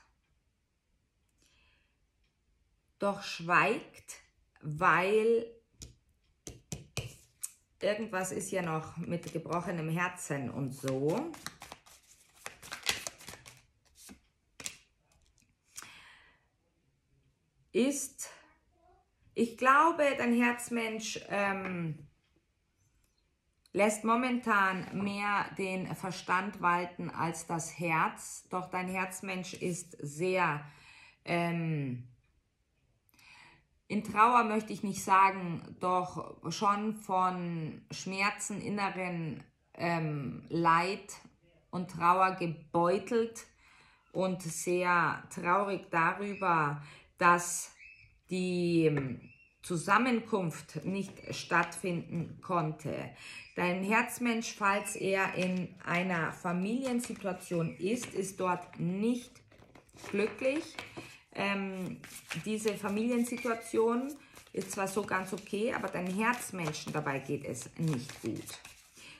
[SPEAKER 1] doch schweigt, weil irgendwas ist ja noch mit gebrochenem Herzen und so. Ist, ich glaube, dein Herzmensch ähm, lässt momentan mehr den Verstand walten als das Herz, doch dein Herzmensch ist sehr ähm, in Trauer möchte ich nicht sagen, doch schon von Schmerzen, inneren ähm, Leid und Trauer gebeutelt und sehr traurig darüber, dass die ähm, Zusammenkunft nicht stattfinden konnte. Dein Herzmensch, falls er in einer Familiensituation ist, ist dort nicht glücklich. Ähm, diese Familiensituation ist zwar so ganz okay, aber dein Herzmenschen dabei geht es nicht gut.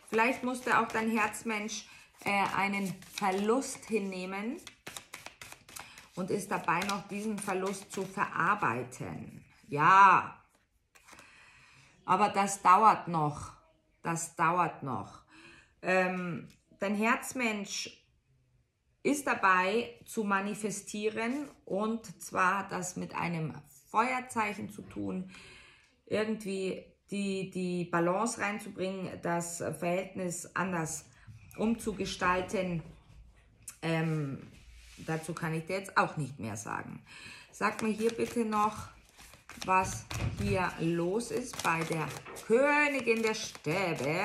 [SPEAKER 1] Vielleicht musste auch dein Herzmensch äh, einen Verlust hinnehmen und ist dabei noch diesen Verlust zu verarbeiten. Ja, aber das dauert noch. Das dauert noch. Ähm, dein Herzmensch ist dabei zu manifestieren und zwar das mit einem Feuerzeichen zu tun, irgendwie die, die Balance reinzubringen, das Verhältnis anders umzugestalten. Ähm, dazu kann ich dir jetzt auch nicht mehr sagen. Sag mir hier bitte noch, was hier los ist bei der Königin der Stäbe.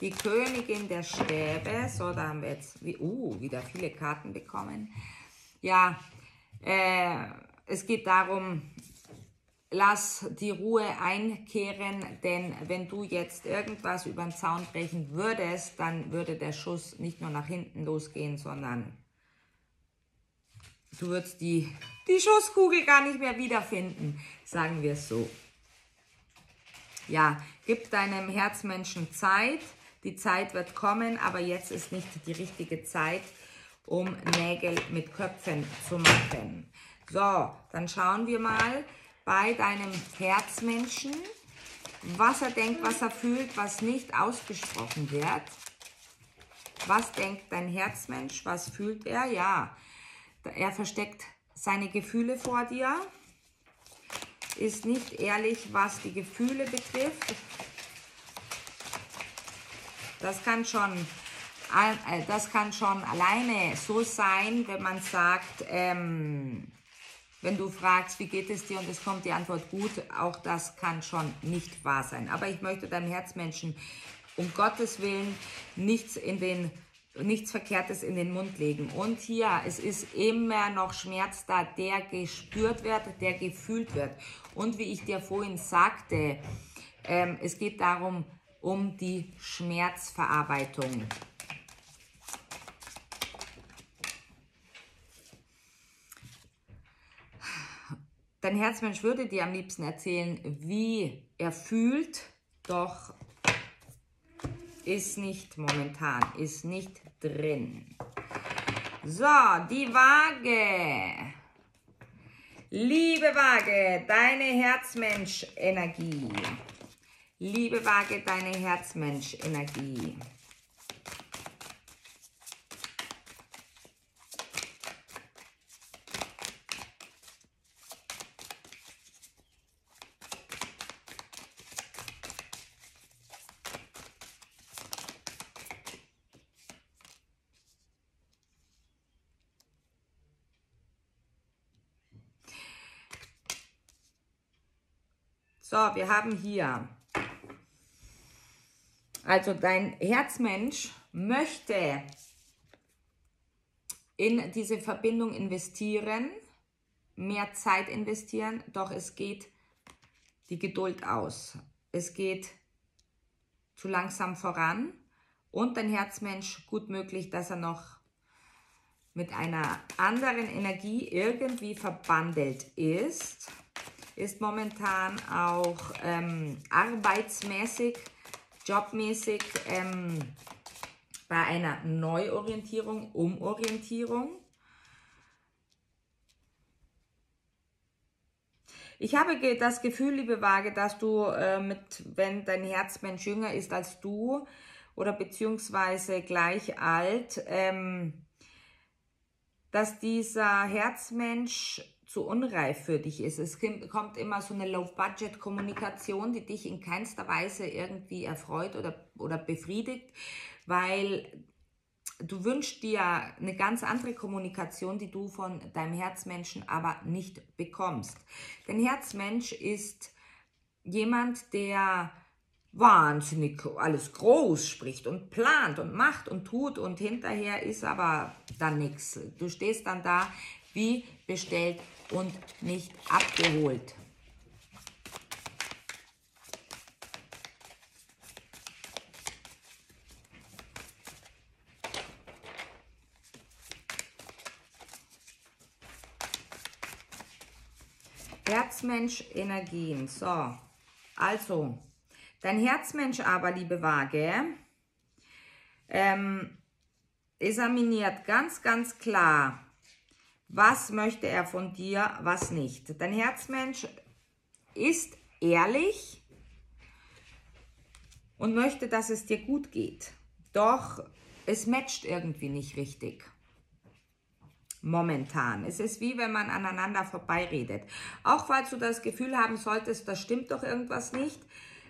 [SPEAKER 1] Die Königin der Stäbe. So, da haben wir jetzt uh, wieder viele Karten bekommen. Ja, äh, es geht darum, lass die Ruhe einkehren, denn wenn du jetzt irgendwas über den Zaun brechen würdest, dann würde der Schuss nicht nur nach hinten losgehen, sondern du würdest die, die Schusskugel gar nicht mehr wiederfinden, sagen wir es so. Ja, gib deinem Herzmenschen Zeit, die Zeit wird kommen, aber jetzt ist nicht die richtige Zeit, um Nägel mit Köpfen zu machen. So, dann schauen wir mal bei deinem Herzmenschen, was er denkt, was er fühlt, was nicht ausgesprochen wird. Was denkt dein Herzmensch? Was fühlt er? Ja, er versteckt seine Gefühle vor dir, ist nicht ehrlich, was die Gefühle betrifft. Das kann schon, äh, das kann schon alleine so sein, wenn man sagt, ähm, wenn du fragst, wie geht es dir und es kommt die Antwort gut, auch das kann schon nicht wahr sein. Aber ich möchte deinem Herzmenschen um Gottes Willen nichts in den nichts Verkehrtes in den Mund legen. Und hier, es ist immer noch Schmerz da, der gespürt wird, der gefühlt wird. Und wie ich dir vorhin sagte, ähm, es geht darum, um die Schmerzverarbeitung. Dein Herzmensch würde dir am liebsten erzählen, wie er fühlt, doch ist nicht momentan, ist nicht drin. So, die Waage. Liebe Waage, deine Herzmensch-Energie. Liebe Waage, deine Herzmensch-Energie. So, wir haben hier also dein Herzmensch möchte in diese Verbindung investieren, mehr Zeit investieren, doch es geht die Geduld aus. Es geht zu langsam voran und dein Herzmensch gut möglich, dass er noch mit einer anderen Energie irgendwie verbandelt ist. ist momentan auch ähm, arbeitsmäßig, jobmäßig ähm, bei einer Neuorientierung, Umorientierung. Ich habe das Gefühl, liebe Waage, dass du äh, mit, wenn dein Herzmensch jünger ist als du oder beziehungsweise gleich alt, ähm, dass dieser Herzmensch zu unreif für dich ist. Es kommt immer so eine Low-Budget-Kommunikation, die dich in keinster Weise irgendwie erfreut oder, oder befriedigt, weil du wünschst dir eine ganz andere Kommunikation, die du von deinem Herzmenschen aber nicht bekommst. Dein Herzmensch ist jemand, der wahnsinnig alles groß spricht und plant und macht und tut und hinterher ist aber dann nichts. Du stehst dann da wie bestellt und nicht abgeholt. Herzmensch Energien. So, also, dein Herzmensch aber, liebe Waage, ähm, examiniert ganz, ganz klar, was möchte er von dir, was nicht. Dein Herzmensch ist ehrlich und möchte, dass es dir gut geht. Doch es matcht irgendwie nicht richtig momentan. Es ist wie wenn man aneinander vorbeiredet. Auch falls du das Gefühl haben solltest, da stimmt doch irgendwas nicht.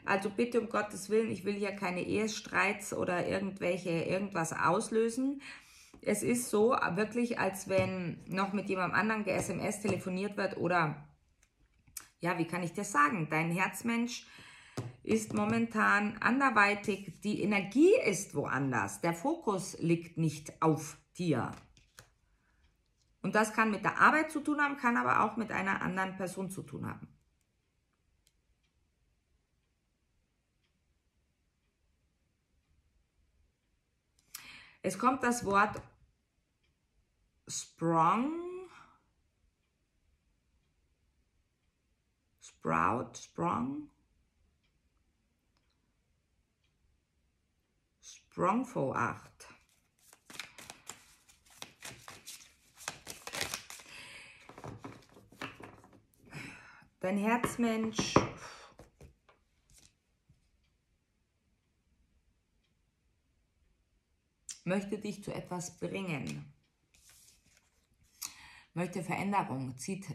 [SPEAKER 1] Also bitte um Gottes Willen, ich will hier keine Ehestreits oder irgendwelche irgendwas auslösen. Es ist so wirklich, als wenn noch mit jemandem anderen ge-SMS telefoniert wird oder ja, wie kann ich dir sagen, dein Herzmensch ist momentan anderweitig, die Energie ist woanders, der Fokus liegt nicht auf dir. Und das kann mit der Arbeit zu tun haben, kann aber auch mit einer anderen Person zu tun haben. Es kommt das Wort sprung, sprout, sprung, sprung vor 8. Dein Herzmensch möchte dich zu etwas bringen, möchte Veränderung, zieht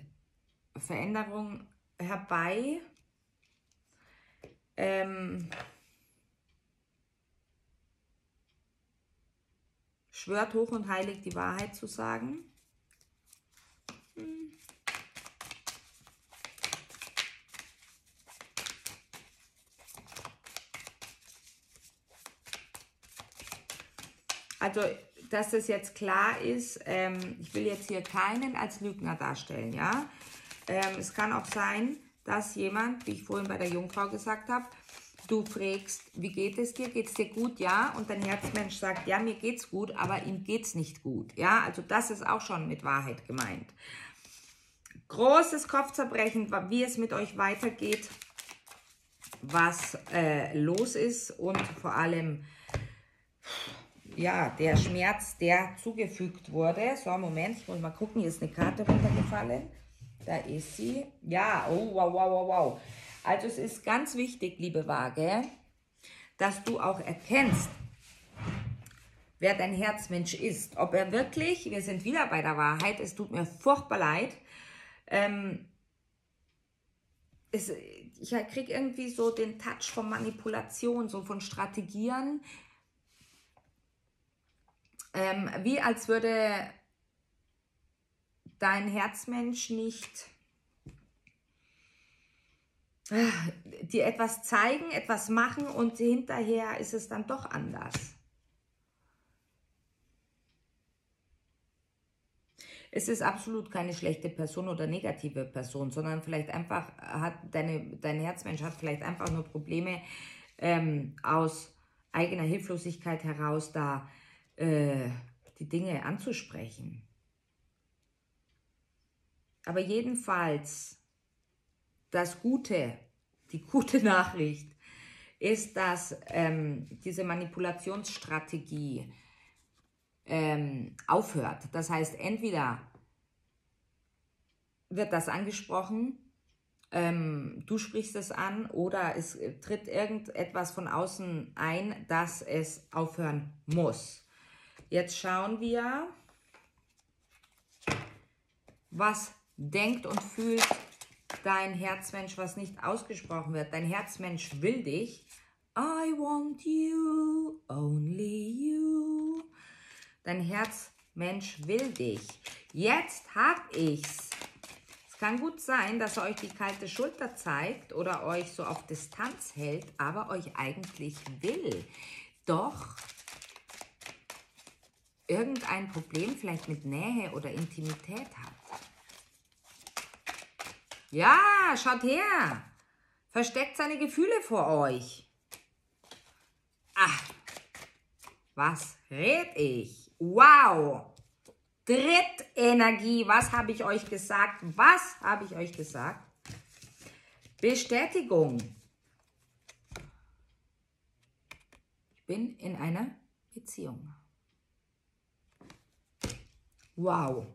[SPEAKER 1] Veränderung herbei. Ähm, schwört hoch und heilig die Wahrheit zu sagen. Also, dass das jetzt klar ist, ähm, ich will jetzt hier keinen als Lügner darstellen, ja. Ähm, es kann auch sein, dass jemand, wie ich vorhin bei der Jungfrau gesagt habe, du fragst, wie geht es dir? Geht es dir gut? Ja. Und dein Herzmensch sagt, ja, mir geht's gut, aber ihm geht's nicht gut. Ja, also das ist auch schon mit Wahrheit gemeint. Großes Kopfzerbrechen, wie es mit euch weitergeht, was äh, los ist und vor allem ja, der Schmerz, der zugefügt wurde. So, Moment, ich muss mal gucken, hier ist eine Karte runtergefallen. Da ist sie. Ja, oh, wow, wow, wow, wow. Also es ist ganz wichtig, liebe Waage, dass du auch erkennst, wer dein Herzmensch ist. Ob er wirklich, wir sind wieder bei der Wahrheit, es tut mir furchtbar leid, ähm, es, ich kriege irgendwie so den Touch von Manipulation, so von Strategien, ähm, wie als würde dein Herzmensch nicht äh, dir etwas zeigen, etwas machen und hinterher ist es dann doch anders. Es ist absolut keine schlechte Person oder negative Person, sondern vielleicht einfach hat deine, dein Herzmensch hat vielleicht einfach nur Probleme ähm, aus eigener Hilflosigkeit heraus da äh, die Dinge anzusprechen. Aber jedenfalls das Gute, die (laughs) gute Nachricht ist, dass ähm, diese Manipulationsstrategie ähm, aufhört. Das heißt, entweder wird das angesprochen, ähm, du sprichst es an oder es tritt irgendetwas von außen ein, dass es aufhören muss. Jetzt schauen wir, was denkt und fühlt dein Herzmensch, was nicht ausgesprochen wird. Dein Herzmensch will dich. I want you, only you. Dein Herzmensch will dich. Jetzt hab ich's. Es kann gut sein, dass er euch die kalte Schulter zeigt oder euch so auf Distanz hält, aber euch eigentlich will. Doch irgendein Problem vielleicht mit Nähe oder Intimität hat. Ja, schaut her. Versteckt seine Gefühle vor euch. Ach, was red ich? Wow. Drittenergie, was habe ich euch gesagt? Was habe ich euch gesagt? Bestätigung. Ich bin in einer Beziehung. Wow.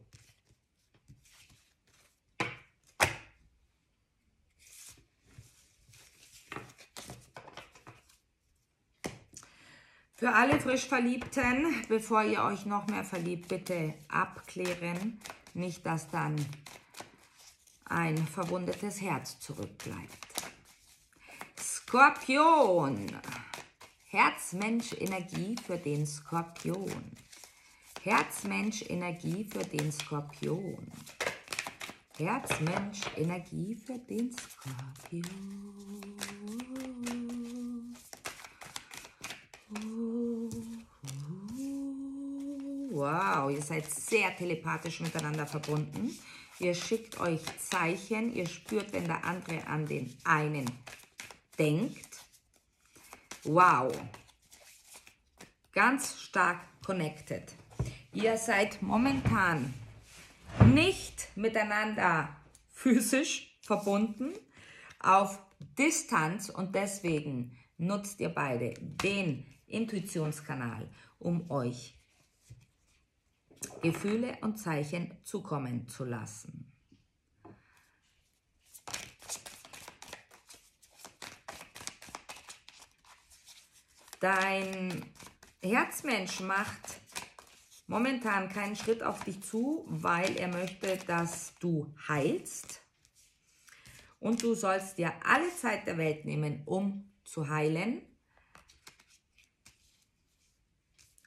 [SPEAKER 1] Für alle frisch Verliebten, bevor ihr euch noch mehr verliebt, bitte abklären. Nicht, dass dann ein verwundetes Herz zurückbleibt. Skorpion. Herzmensch-Energie für den Skorpion. Herzmensch-Energie für den Skorpion. Herzmensch-Energie für den Skorpion. Wow, ihr seid sehr telepathisch miteinander verbunden. Ihr schickt euch Zeichen, ihr spürt, wenn der andere an den einen denkt. Wow, ganz stark connected. Ihr seid momentan nicht miteinander physisch verbunden, auf Distanz und deswegen nutzt ihr beide den Intuitionskanal, um euch Gefühle und Zeichen zukommen zu lassen. Dein Herzmensch macht momentan keinen Schritt auf dich zu, weil er möchte, dass du heilst. Und du sollst dir alle Zeit der Welt nehmen, um zu heilen,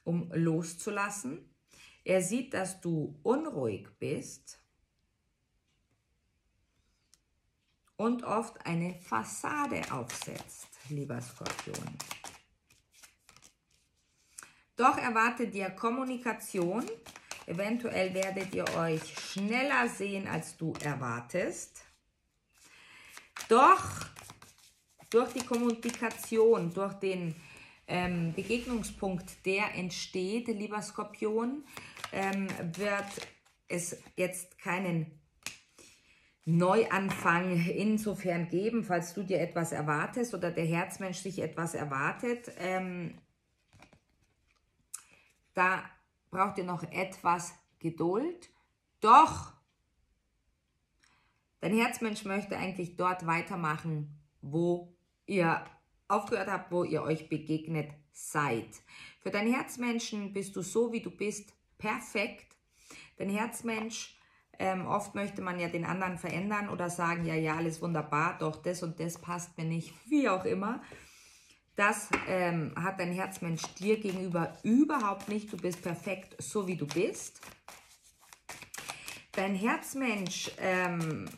[SPEAKER 1] um loszulassen. Er sieht, dass du unruhig bist und oft eine Fassade aufsetzt, lieber Skorpion. Doch erwartet dir Kommunikation. Eventuell werdet ihr euch schneller sehen, als du erwartest. Doch durch die Kommunikation, durch den ähm, Begegnungspunkt, der entsteht, lieber Skorpion, ähm, wird es jetzt keinen Neuanfang insofern geben, falls du dir etwas erwartest oder der Herzmensch sich etwas erwartet. Ähm, da braucht ihr noch etwas Geduld. Doch dein Herzmensch möchte eigentlich dort weitermachen, wo ihr aufgehört habt, wo ihr euch begegnet seid. Für dein Herzmenschen bist du so, wie du bist, perfekt. Dein Herzmensch, ähm, oft möchte man ja den anderen verändern oder sagen, ja, ja, alles wunderbar, doch das und das passt mir nicht, (laughs) wie auch immer. Das ähm, hat dein Herzmensch dir gegenüber überhaupt nicht. Du bist perfekt, so wie du bist. Dein Herzmensch ähm,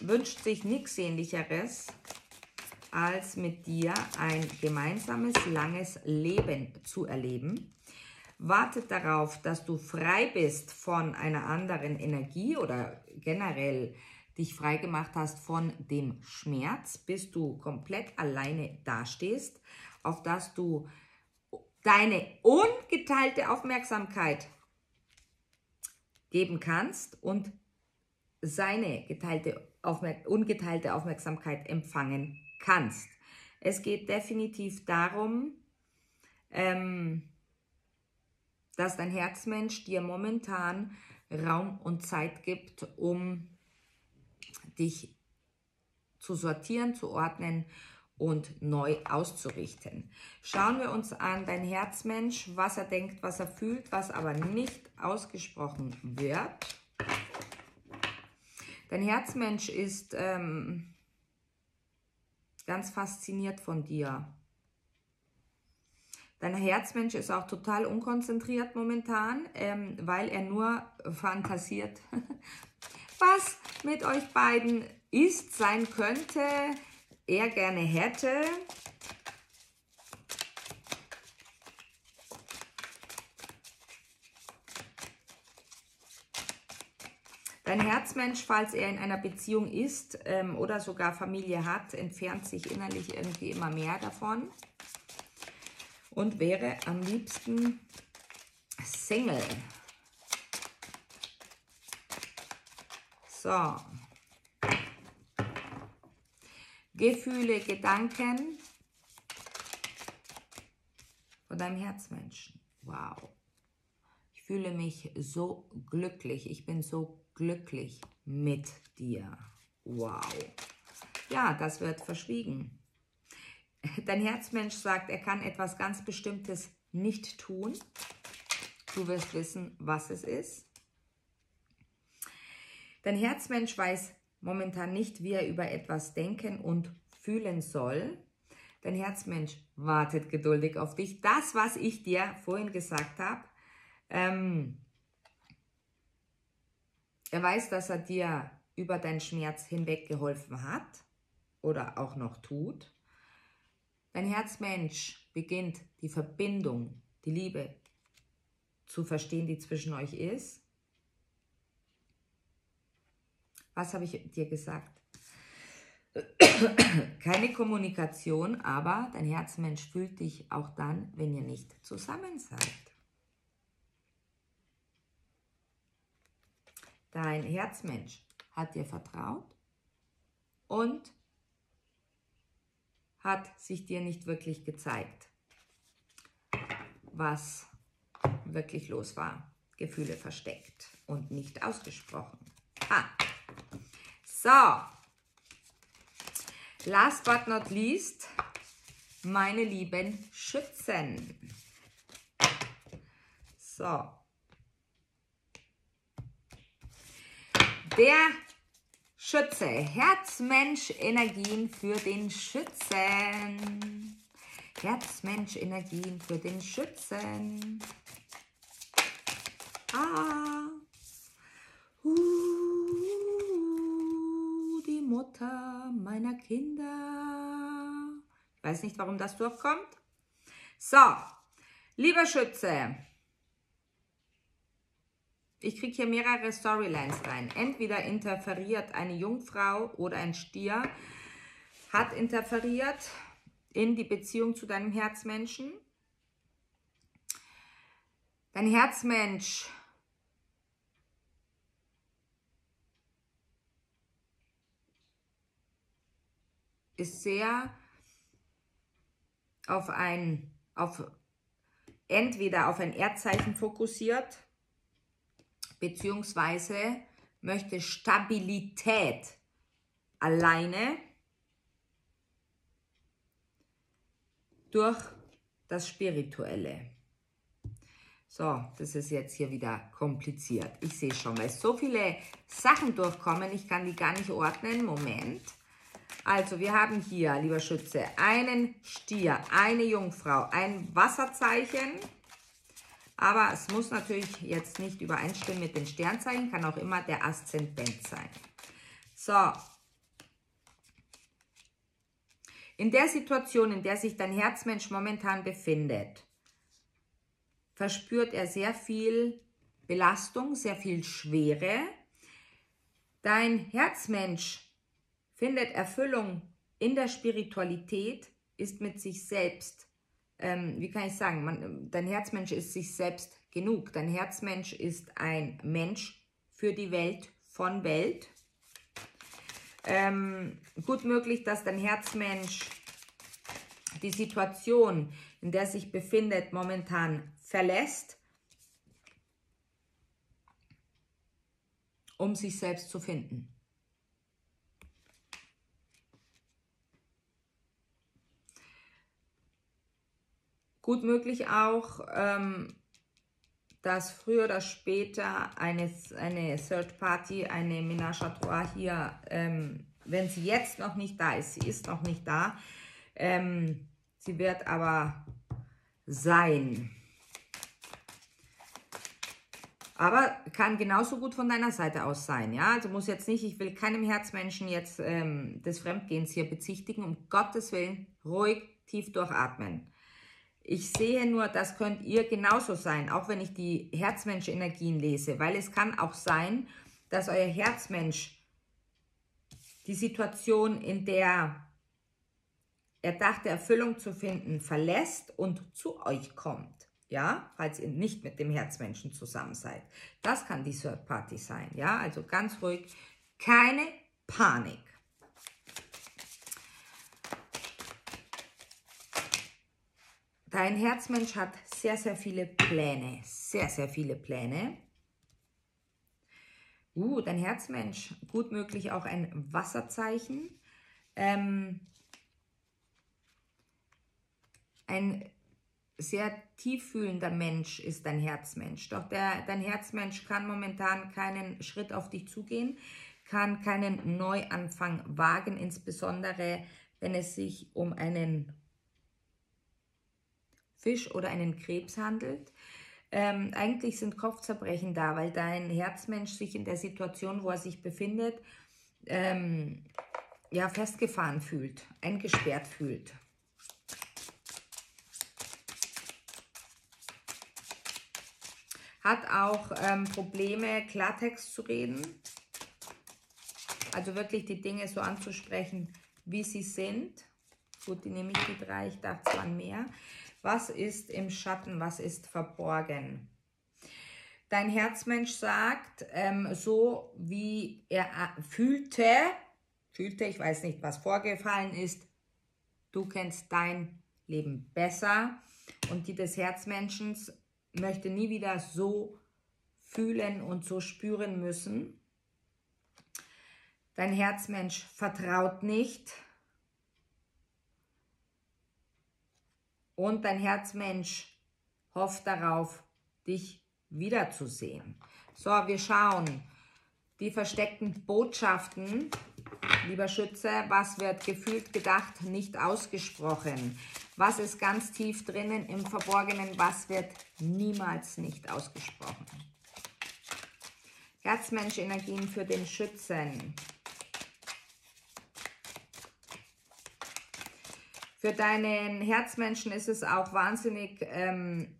[SPEAKER 1] wünscht sich nichts Ähnlicheres, als mit dir ein gemeinsames, langes Leben zu erleben. Wartet darauf, dass du frei bist von einer anderen Energie oder generell dich frei gemacht hast von dem Schmerz, bis du komplett alleine dastehst, auf dass du deine ungeteilte Aufmerksamkeit geben kannst und seine geteilte Aufmerk ungeteilte Aufmerksamkeit empfangen kannst. Es geht definitiv darum, ähm, dass dein Herzmensch dir momentan Raum und Zeit gibt, um dich zu sortieren, zu ordnen und neu auszurichten. Schauen wir uns an dein Herzmensch, was er denkt, was er fühlt, was aber nicht ausgesprochen wird. Dein Herzmensch ist ähm, ganz fasziniert von dir. Dein Herzmensch ist auch total unkonzentriert momentan, ähm, weil er nur fantasiert, (laughs) was mit euch beiden ist, sein könnte, er gerne hätte. Dein Herzmensch, falls er in einer Beziehung ist ähm, oder sogar Familie hat, entfernt sich innerlich irgendwie immer mehr davon und wäre am liebsten Single. So. Gefühle, Gedanken von deinem Herzmenschen. Wow. Ich fühle mich so glücklich. Ich bin so glücklich mit dir. Wow. Ja, das wird verschwiegen. Dein Herzmensch sagt, er kann etwas ganz Bestimmtes nicht tun. Du wirst wissen, was es ist. Dein Herzmensch weiß momentan nicht, wie er über etwas denken und fühlen soll. Dein Herzmensch wartet geduldig auf dich. Das, was ich dir vorhin gesagt habe, ähm, er weiß, dass er dir über deinen Schmerz hinweg geholfen hat oder auch noch tut. Dein Herzmensch beginnt die Verbindung, die Liebe zu verstehen, die zwischen euch ist. Was habe ich dir gesagt? (coughs) Keine Kommunikation, aber dein Herzmensch fühlt dich auch dann, wenn ihr nicht zusammen seid. Dein Herzmensch hat dir vertraut und hat sich dir nicht wirklich gezeigt, was wirklich los war. Gefühle versteckt und nicht ausgesprochen. Ah. So. Last but not least, meine lieben Schützen. So. Der Schütze, Herzmensch-Energien für den Schützen. Herzmensch-Energien für den Schützen. Ah. Uh, Mutter meiner Kinder. Ich weiß nicht, warum das durchkommt. So, lieber Schütze, ich kriege hier mehrere Storylines rein. Entweder interferiert eine Jungfrau oder ein Stier, hat interferiert in die Beziehung zu deinem Herzmenschen. Dein Herzmensch ist sehr auf ein, auf entweder auf ein Erdzeichen fokussiert beziehungsweise möchte Stabilität alleine durch das Spirituelle. So, das ist jetzt hier wieder kompliziert. Ich sehe schon, weil so viele Sachen durchkommen, ich kann die gar nicht ordnen. Moment. Also, wir haben hier, lieber Schütze, einen Stier, eine Jungfrau, ein Wasserzeichen, aber es muss natürlich jetzt nicht übereinstimmen mit den Sternzeichen, kann auch immer der Aszendent sein. So. In der Situation, in der sich dein Herzmensch momentan befindet, verspürt er sehr viel Belastung, sehr viel Schwere. Dein Herzmensch findet Erfüllung in der Spiritualität, ist mit sich selbst ähm, wie kann ich sagen, man, dein Herzmensch ist sich selbst genug. Dein Herzmensch ist ein Mensch für die Welt von Welt. Ähm, gut möglich, dass dein Herzmensch die Situation, in der sich befindet, momentan verlässt, um sich selbst zu finden. Gut möglich auch, ähm, dass früher oder später eine, eine Third Party, eine Ménage à Trois hier, ähm, wenn sie jetzt noch nicht da ist, sie ist noch nicht da, ähm, sie wird aber sein. Aber kann genauso gut von deiner Seite aus sein, ja. Also muss jetzt nicht, ich will keinem Herzmenschen jetzt ähm, des Fremdgehens hier bezichtigen. Um Gottes Willen, ruhig, tief durchatmen. Ich sehe nur, das könnt ihr genauso sein, auch wenn ich die Herzmensch-Energien lese, weil es kann auch sein, dass euer Herzmensch die Situation, in der er dachte, Erfüllung zu finden, verlässt und zu euch kommt. Ja, falls ihr nicht mit dem Herzmenschen zusammen seid. Das kann die Third Party sein. Ja, also ganz ruhig. Keine Panik. Dein Herzmensch hat sehr, sehr viele Pläne. Sehr, sehr viele Pläne. Uh, dein Herzmensch, gut möglich auch ein Wasserzeichen. Ähm, ein sehr tieffühlender Mensch ist dein Herzmensch. Doch der, dein Herzmensch kann momentan keinen Schritt auf dich zugehen, kann keinen Neuanfang wagen, insbesondere wenn es sich um einen Fisch oder einen Krebs handelt. Ähm, eigentlich sind Kopfzerbrechen da, weil dein Herzmensch sich in der Situation, wo er sich befindet, ähm, ja, festgefahren fühlt, eingesperrt fühlt. Hat auch ähm, Probleme, Klartext zu reden. Also wirklich die Dinge so anzusprechen, wie sie sind. Gut, die nehme ich die drei, ich dachte, es waren mehr. Was ist im Schatten? Was ist verborgen? Dein Herzmensch sagt, ähm, so wie er äh, fühlte, fühlte, ich weiß nicht, was vorgefallen ist, du kennst dein Leben besser und die des Herzmenschens möchte nie wieder so fühlen und so spüren müssen. Dein Herzmensch vertraut nicht, und dein Herzmensch hofft darauf, dich wiederzusehen. So, wir schauen die versteckten Botschaften, lieber Schütze, was wird gefühlt, gedacht, nicht ausgesprochen? Was ist ganz tief drinnen im Verborgenen, was wird niemals nicht ausgesprochen? Herzmensch-Energien für den Schützen. Für deinen Herzmenschen ist es auch wahnsinnig ähm,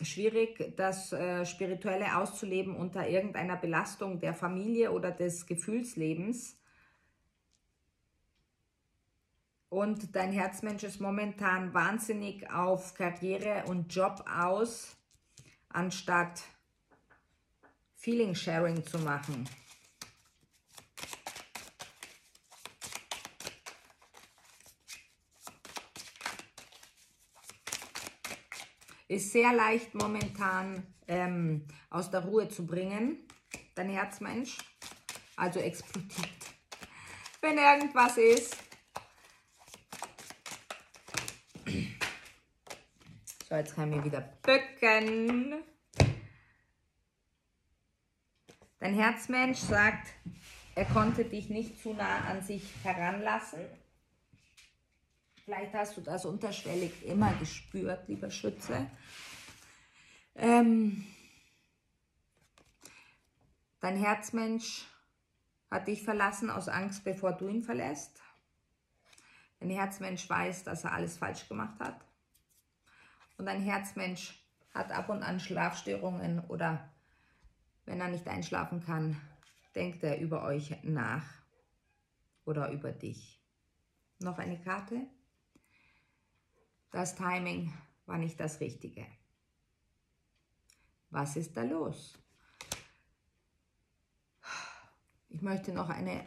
[SPEAKER 1] schwierig, das äh, Spirituelle auszuleben unter irgendeiner Belastung der Familie oder des Gefühlslebens. Und dein Herzmensch ist momentan wahnsinnig auf Karriere und Job aus, anstatt Feeling Sharing zu machen. Ist sehr leicht momentan ähm, aus der Ruhe zu bringen, dein Herzmensch. Also explodiert. Wenn irgendwas ist. So, jetzt kann ich mich wieder bücken. Dein Herzmensch sagt, er konnte dich nicht zu nah an sich heranlassen. Vielleicht hast du das unterschwellig immer gespürt, lieber Schütze. Ähm, dein Herzmensch hat dich verlassen aus Angst, bevor du ihn verlässt. Dein Herzmensch weiß, dass er alles falsch gemacht hat. Und dein Herzmensch hat ab und an Schlafstörungen oder wenn er nicht einschlafen kann, denkt er über euch nach oder über dich. Noch eine Karte? Das Timing war nicht das Richtige. Was ist da los? Ich möchte noch eine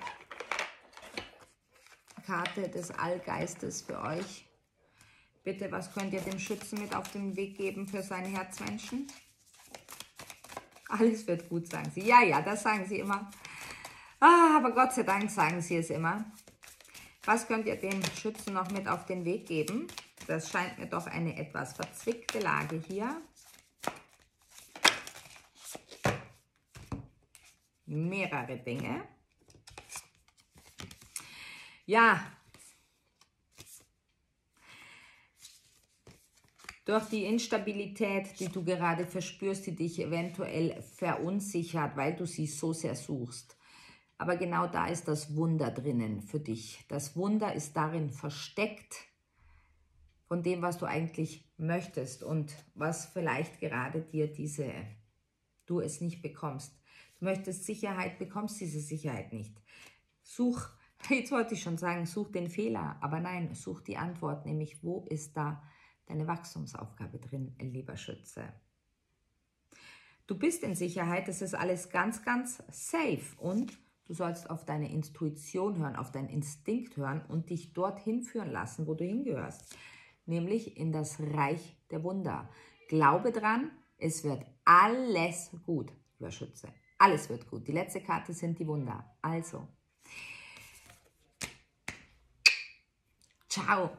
[SPEAKER 1] Karte des Allgeistes für euch. Bitte, was könnt ihr dem Schützen mit auf den Weg geben für seine Herzmenschen? Alles wird gut, sagen sie. Ja, ja, das sagen sie immer. Ah, aber Gott sei Dank sagen sie es immer. Was könnt ihr dem Schützen noch mit auf den Weg geben? Das scheint mir doch eine etwas verzwickte Lage hier. Mehrere Dinge. Ja, durch die Instabilität, die du gerade verspürst, die dich eventuell verunsichert, weil du sie so sehr suchst. Aber genau da ist das Wunder drinnen für dich. Das Wunder ist darin versteckt von dem, was du eigentlich möchtest und was vielleicht gerade dir diese, du es nicht bekommst. Du möchtest Sicherheit, bekommst diese Sicherheit nicht. Such, (laughs) jetzt wollte ich schon sagen, such den Fehler, aber nein, such die Antwort, nämlich wo ist da deine Wachstumsaufgabe drin, lieber Schütze. Du bist in Sicherheit, das ist alles ganz, ganz safe und du sollst auf deine Intuition hören, auf deinen Instinkt hören und dich dorthin führen lassen, wo du hingehörst, nämlich in das Reich der Wunder. Glaube dran, es wird alles gut, lieber Schütze. Alles wird gut. Die letzte Karte sind die Wunder. Also, ciao.